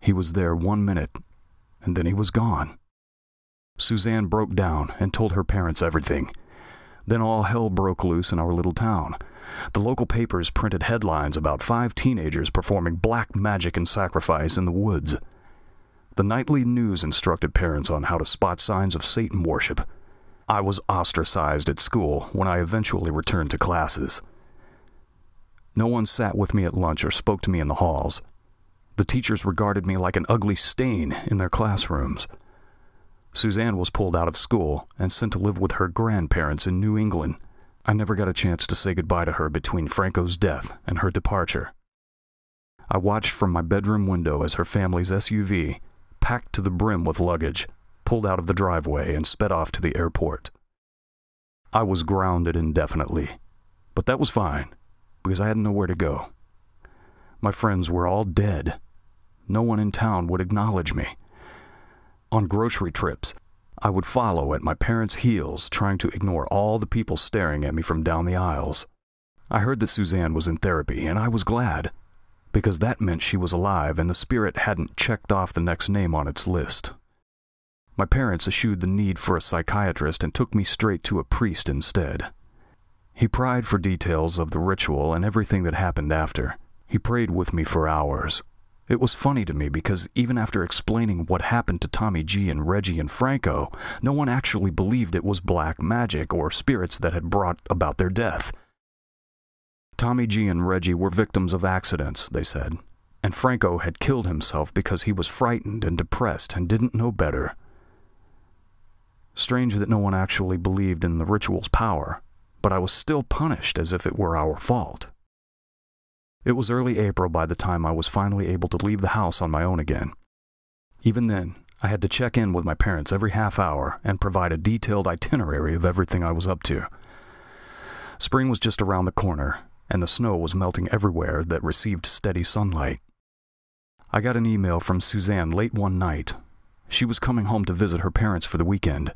he was there one minute, and then he was gone. Suzanne broke down and told her parents everything. Then all hell broke loose in our little town. The local papers printed headlines about five teenagers performing black magic and sacrifice in the woods. The nightly news instructed parents on how to spot signs of Satan worship. I was ostracized at school when I eventually returned to classes. No one sat with me at lunch or spoke to me in the halls. The teachers regarded me like an ugly stain in their classrooms. Suzanne was pulled out of school and sent to live with her grandparents in New England. I never got a chance to say goodbye to her between Franco's death and her departure. I watched from my bedroom window as her family's SUV, packed to the brim with luggage, pulled out of the driveway and sped off to the airport. I was grounded indefinitely, but that was fine, because I had nowhere to go. My friends were all dead. No one in town would acknowledge me. On grocery trips, I would follow at my parents' heels, trying to ignore all the people staring at me from down the aisles. I heard that Suzanne was in therapy, and I was glad, because that meant she was alive and the spirit hadn't checked off the next name on its list. My parents eschewed the need for a psychiatrist and took me straight to a priest instead. He pried for details of the ritual and everything that happened after. He prayed with me for hours. It was funny to me because even after explaining what happened to Tommy G and Reggie and Franco, no one actually believed it was black magic or spirits that had brought about their death. Tommy G and Reggie were victims of accidents, they said, and Franco had killed himself because he was frightened and depressed and didn't know better. Strange that no one actually believed in the ritual's power, but I was still punished as if it were our fault. It was early April by the time I was finally able to leave the house on my own again. Even then, I had to check in with my parents every half hour and provide a detailed itinerary of everything I was up to. Spring was just around the corner, and the snow was melting everywhere that received steady sunlight. I got an email from Suzanne late one night. She was coming home to visit her parents for the weekend.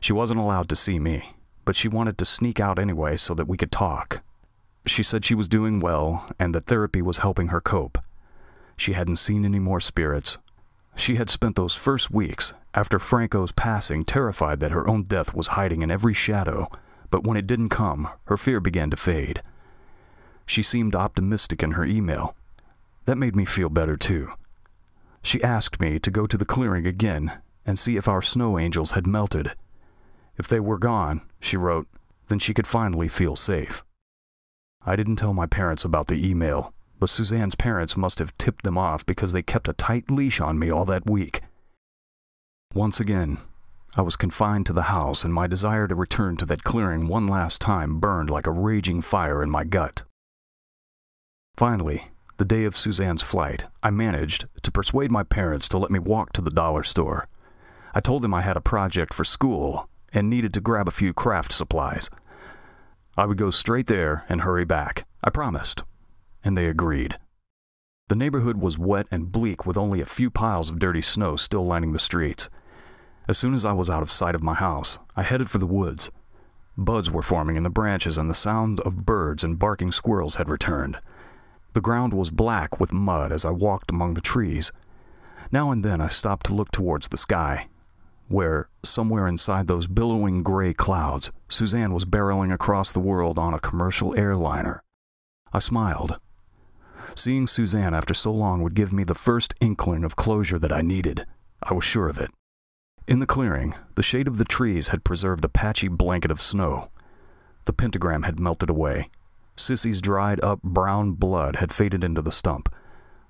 She wasn't allowed to see me, but she wanted to sneak out anyway so that we could talk. She said she was doing well and that therapy was helping her cope. She hadn't seen any more spirits. She had spent those first weeks, after Franco's passing, terrified that her own death was hiding in every shadow, but when it didn't come, her fear began to fade. She seemed optimistic in her email. That made me feel better, too. She asked me to go to the clearing again and see if our snow angels had melted. If they were gone, she wrote, then she could finally feel safe. I didn't tell my parents about the email, but Suzanne's parents must have tipped them off because they kept a tight leash on me all that week. Once again, I was confined to the house, and my desire to return to that clearing one last time burned like a raging fire in my gut. Finally, the day of Suzanne's flight, I managed to persuade my parents to let me walk to the dollar store. I told them I had a project for school and needed to grab a few craft supplies. I would go straight there and hurry back. I promised. And they agreed. The neighborhood was wet and bleak with only a few piles of dirty snow still lining the streets. As soon as I was out of sight of my house, I headed for the woods. Buds were forming in the branches and the sound of birds and barking squirrels had returned. The ground was black with mud as I walked among the trees. Now and then I stopped to look towards the sky, where, somewhere inside those billowing gray clouds, Suzanne was barreling across the world on a commercial airliner. I smiled. Seeing Suzanne after so long would give me the first inkling of closure that I needed. I was sure of it. In the clearing, the shade of the trees had preserved a patchy blanket of snow. The pentagram had melted away, Sissy's dried up brown blood had faded into the stump.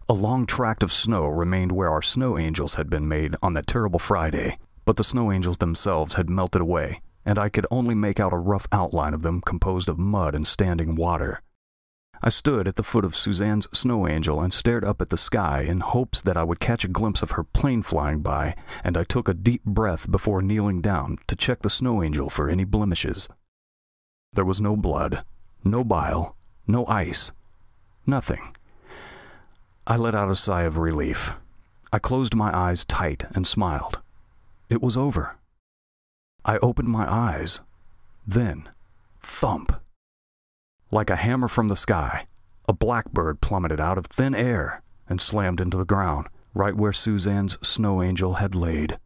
A long tract of snow remained where our snow angels had been made on that terrible Friday, but the snow angels themselves had melted away, and I could only make out a rough outline of them composed of mud and standing water. I stood at the foot of Suzanne's snow angel and stared up at the sky in hopes that I would catch a glimpse of her plane flying by, and I took a deep breath before kneeling down to check the snow angel for any blemishes. There was no blood, no bile, no ice, nothing. I let out a sigh of relief. I closed my eyes tight and smiled. It was over. I opened my eyes. Then, thump. Like a hammer from the sky, a blackbird plummeted out of thin air and slammed into the ground, right where Suzanne's snow angel had laid.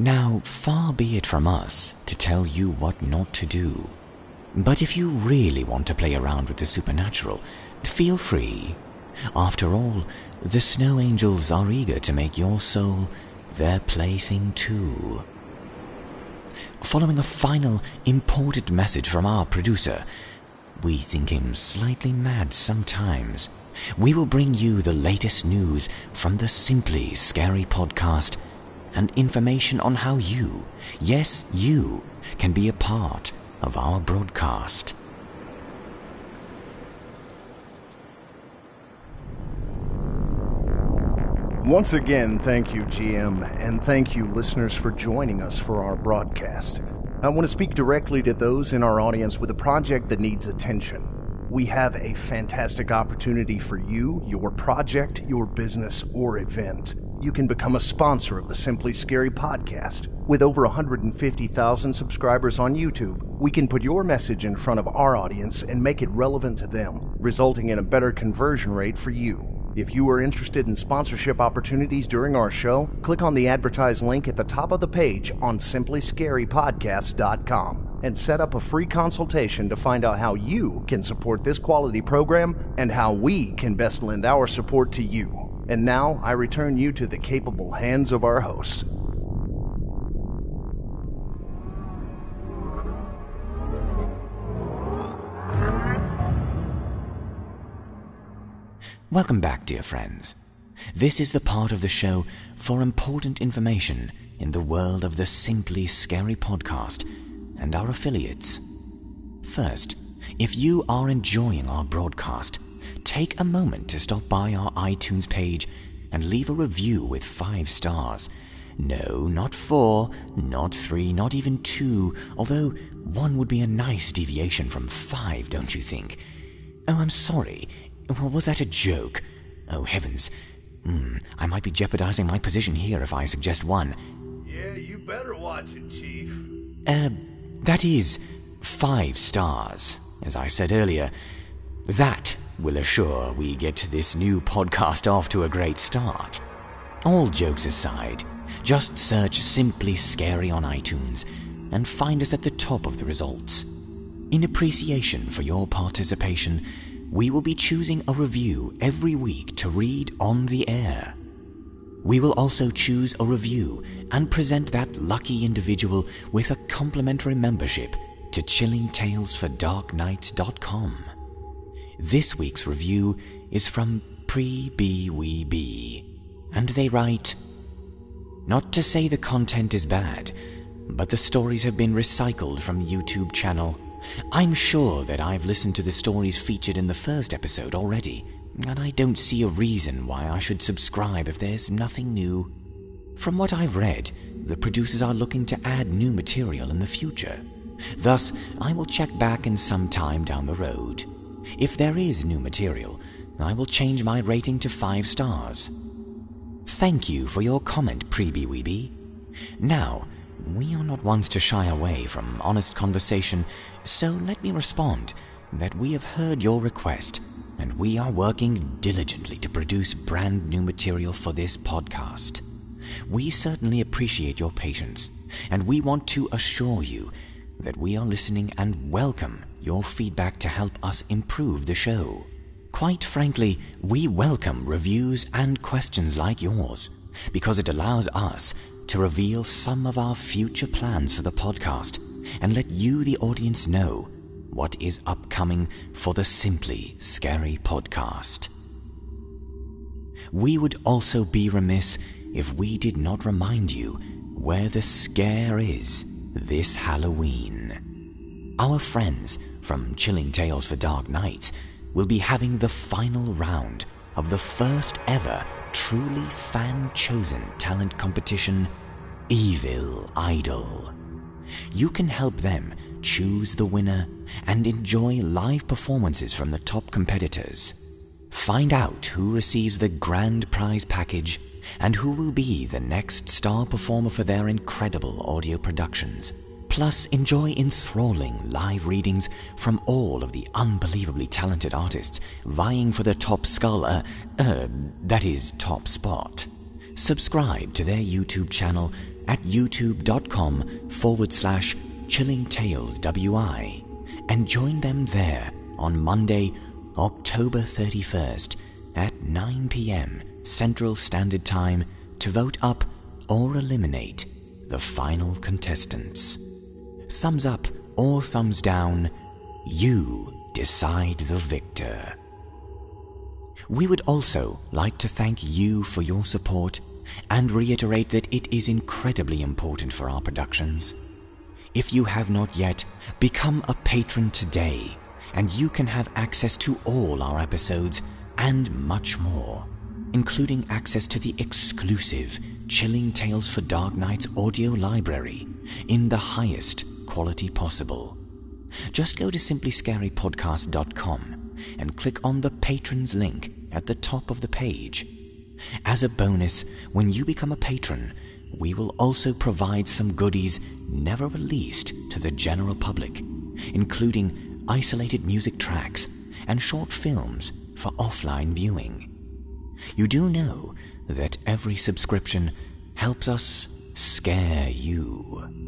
Now, far be it from us to tell you what not to do. But if you really want to play around with the supernatural, feel free. After all, the snow angels are eager to make your soul their plaything too. Following a final important message from our producer, we think him slightly mad sometimes, we will bring you the latest news from the Simply Scary podcast and information on how you, yes, you, can be a part of our broadcast. Once again, thank you, GM, and thank you, listeners, for joining us for our broadcast. I want to speak directly to those in our audience with a project that needs attention. We have a fantastic opportunity for you, your project, your business, or event. You can become a sponsor of the Simply Scary podcast. With over 150,000 subscribers on YouTube, we can put your message in front of our audience and make it relevant to them, resulting in a better conversion rate for you. If you are interested in sponsorship opportunities during our show, click on the advertise link at the top of the page on simplyscarypodcast.com and set up a free consultation to find out how you can support this quality program and how we can best lend our support to you. And now I return you to the capable hands of our host. Welcome back, dear friends. This is the part of the show for important information in the world of the Simply Scary podcast and our affiliates. First, if you are enjoying our broadcast, take a moment to stop by our iTunes page and leave a review with five stars. No, not four, not three, not even two, although one would be a nice deviation from five, don't you think? Oh, I'm sorry. Was that a joke? Oh, heavens. Hmm, I might be jeopardizing my position here if I suggest one. Yeah, you better watch it, Chief. Uh, that is five stars, as I said earlier. That will assure we get this new podcast off to a great start. All jokes aside, just search Simply Scary on iTunes and find us at the top of the results. In appreciation for your participation, we will be choosing a review every week to read on the air. We will also choose a review and present that lucky individual with a complimentary membership to chillingtalesfordarknights.com. This week's review is from Pre B Wee B, and they write Not to say the content is bad, but the stories have been recycled from the YouTube channel. I'm sure that I've listened to the stories featured in the first episode already, and I don't see a reason why I should subscribe if there's nothing new. From what I've read, the producers are looking to add new material in the future. Thus, I will check back in some time down the road. If there is new material, I will change my rating to five stars. Thank you for your comment, Preeby Weeby. Now, we are not ones to shy away from honest conversation, so let me respond that we have heard your request and we are working diligently to produce brand new material for this podcast. We certainly appreciate your patience, and we want to assure you that we are listening and welcome your feedback to help us improve the show. Quite frankly, we welcome reviews and questions like yours because it allows us to reveal some of our future plans for the podcast and let you, the audience, know what is upcoming for the Simply Scary podcast. We would also be remiss if we did not remind you where the scare is this Halloween. Our friends from Chilling Tales for Dark Nights will be having the final round of the first ever truly fan chosen talent competition, Evil Idol. You can help them choose the winner and enjoy live performances from the top competitors. Find out who receives the grand prize package and who will be the next star performer for their incredible audio productions. Plus, enjoy enthralling live readings from all of the unbelievably talented artists vying for the top skull, uh, uh, that is, top spot. Subscribe to their YouTube channel at youtube.com forward slash chilling tales wi and join them there on Monday, October 31st at 9 p.m. Central Standard Time to vote up or eliminate the final contestants thumbs up or thumbs down, you decide the victor. We would also like to thank you for your support and reiterate that it is incredibly important for our productions. If you have not yet, become a patron today, and you can have access to all our episodes and much more, including access to the exclusive Chilling Tales for Dark Nights audio library in the highest quality possible. Just go to simplyscarypodcast.com and click on the patrons link at the top of the page. As a bonus, when you become a patron, we will also provide some goodies never released to the general public, including isolated music tracks and short films for offline viewing. You do know that every subscription helps us scare you.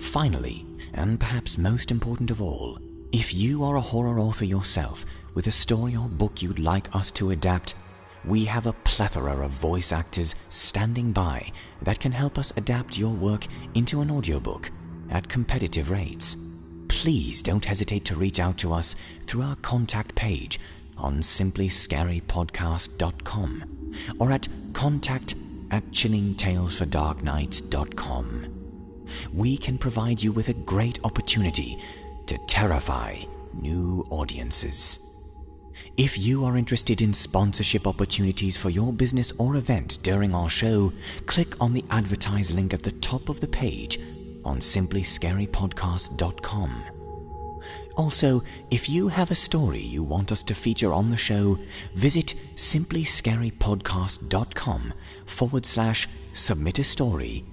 Finally, and perhaps most important of all, if you are a horror author yourself with a story or book you'd like us to adapt, we have a plethora of voice actors standing by that can help us adapt your work into an audiobook at competitive rates. Please don't hesitate to reach out to us through our contact page on simplyscarypodcast.com or at contact at chillingtalesfordarknights.com. We can provide you with a great opportunity to terrify new audiences. If you are interested in sponsorship opportunities for your business or event during our show, click on the advertise link at the top of the page on simplyscarypodcast.com. Also, if you have a story you want us to feature on the show, visit simplyscarypodcast.com forward slash submit a story,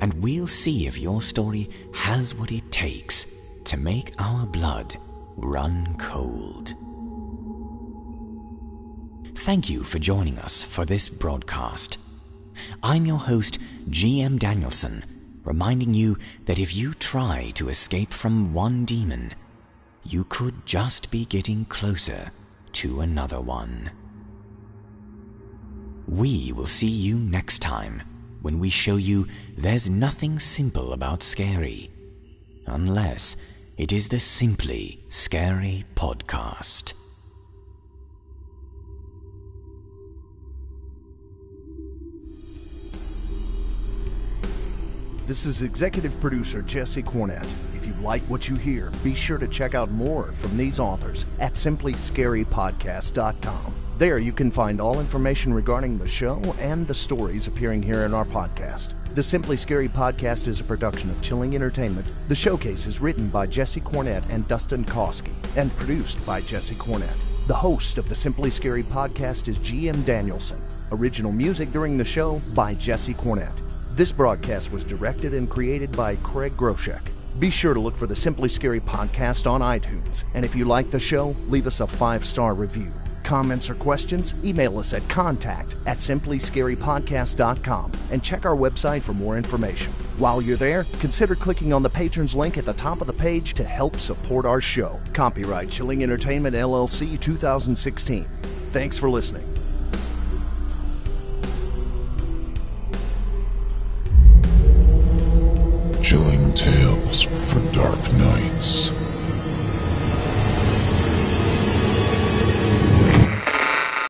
and we'll see if your story has what it takes to make our blood run cold. Thank you for joining us for this broadcast. I'm your host, GM Danielson, reminding you that if you try to escape from one demon, you could just be getting closer to another one. We will see you next time when we show you there's nothing simple about scary, unless it is the Simply Scary Podcast. This is executive producer Jesse Cornett. If you like what you hear, be sure to check out more from these authors at simplyscarypodcast.com. There you can find all information regarding the show and the stories appearing here in our podcast. The Simply Scary podcast is a production of Chilling Entertainment. The showcase is written by Jesse Cornett and Dustin Kosky and produced by Jesse Cornett. The host of the Simply Scary podcast is GM Danielson. Original music during the show by Jesse Cornett. This broadcast was directed and created by Craig Groshek. Be sure to look for the Simply Scary podcast on iTunes. And if you like the show, leave us a five star review. Comments or questions? Email us at contact at simplyscarypodcast.com and check our website for more information. While you're there, consider clicking on the patrons link at the top of the page to help support our show. Copyright Chilling Entertainment LLC 2016. Thanks for listening. Chilling tales for dark nights.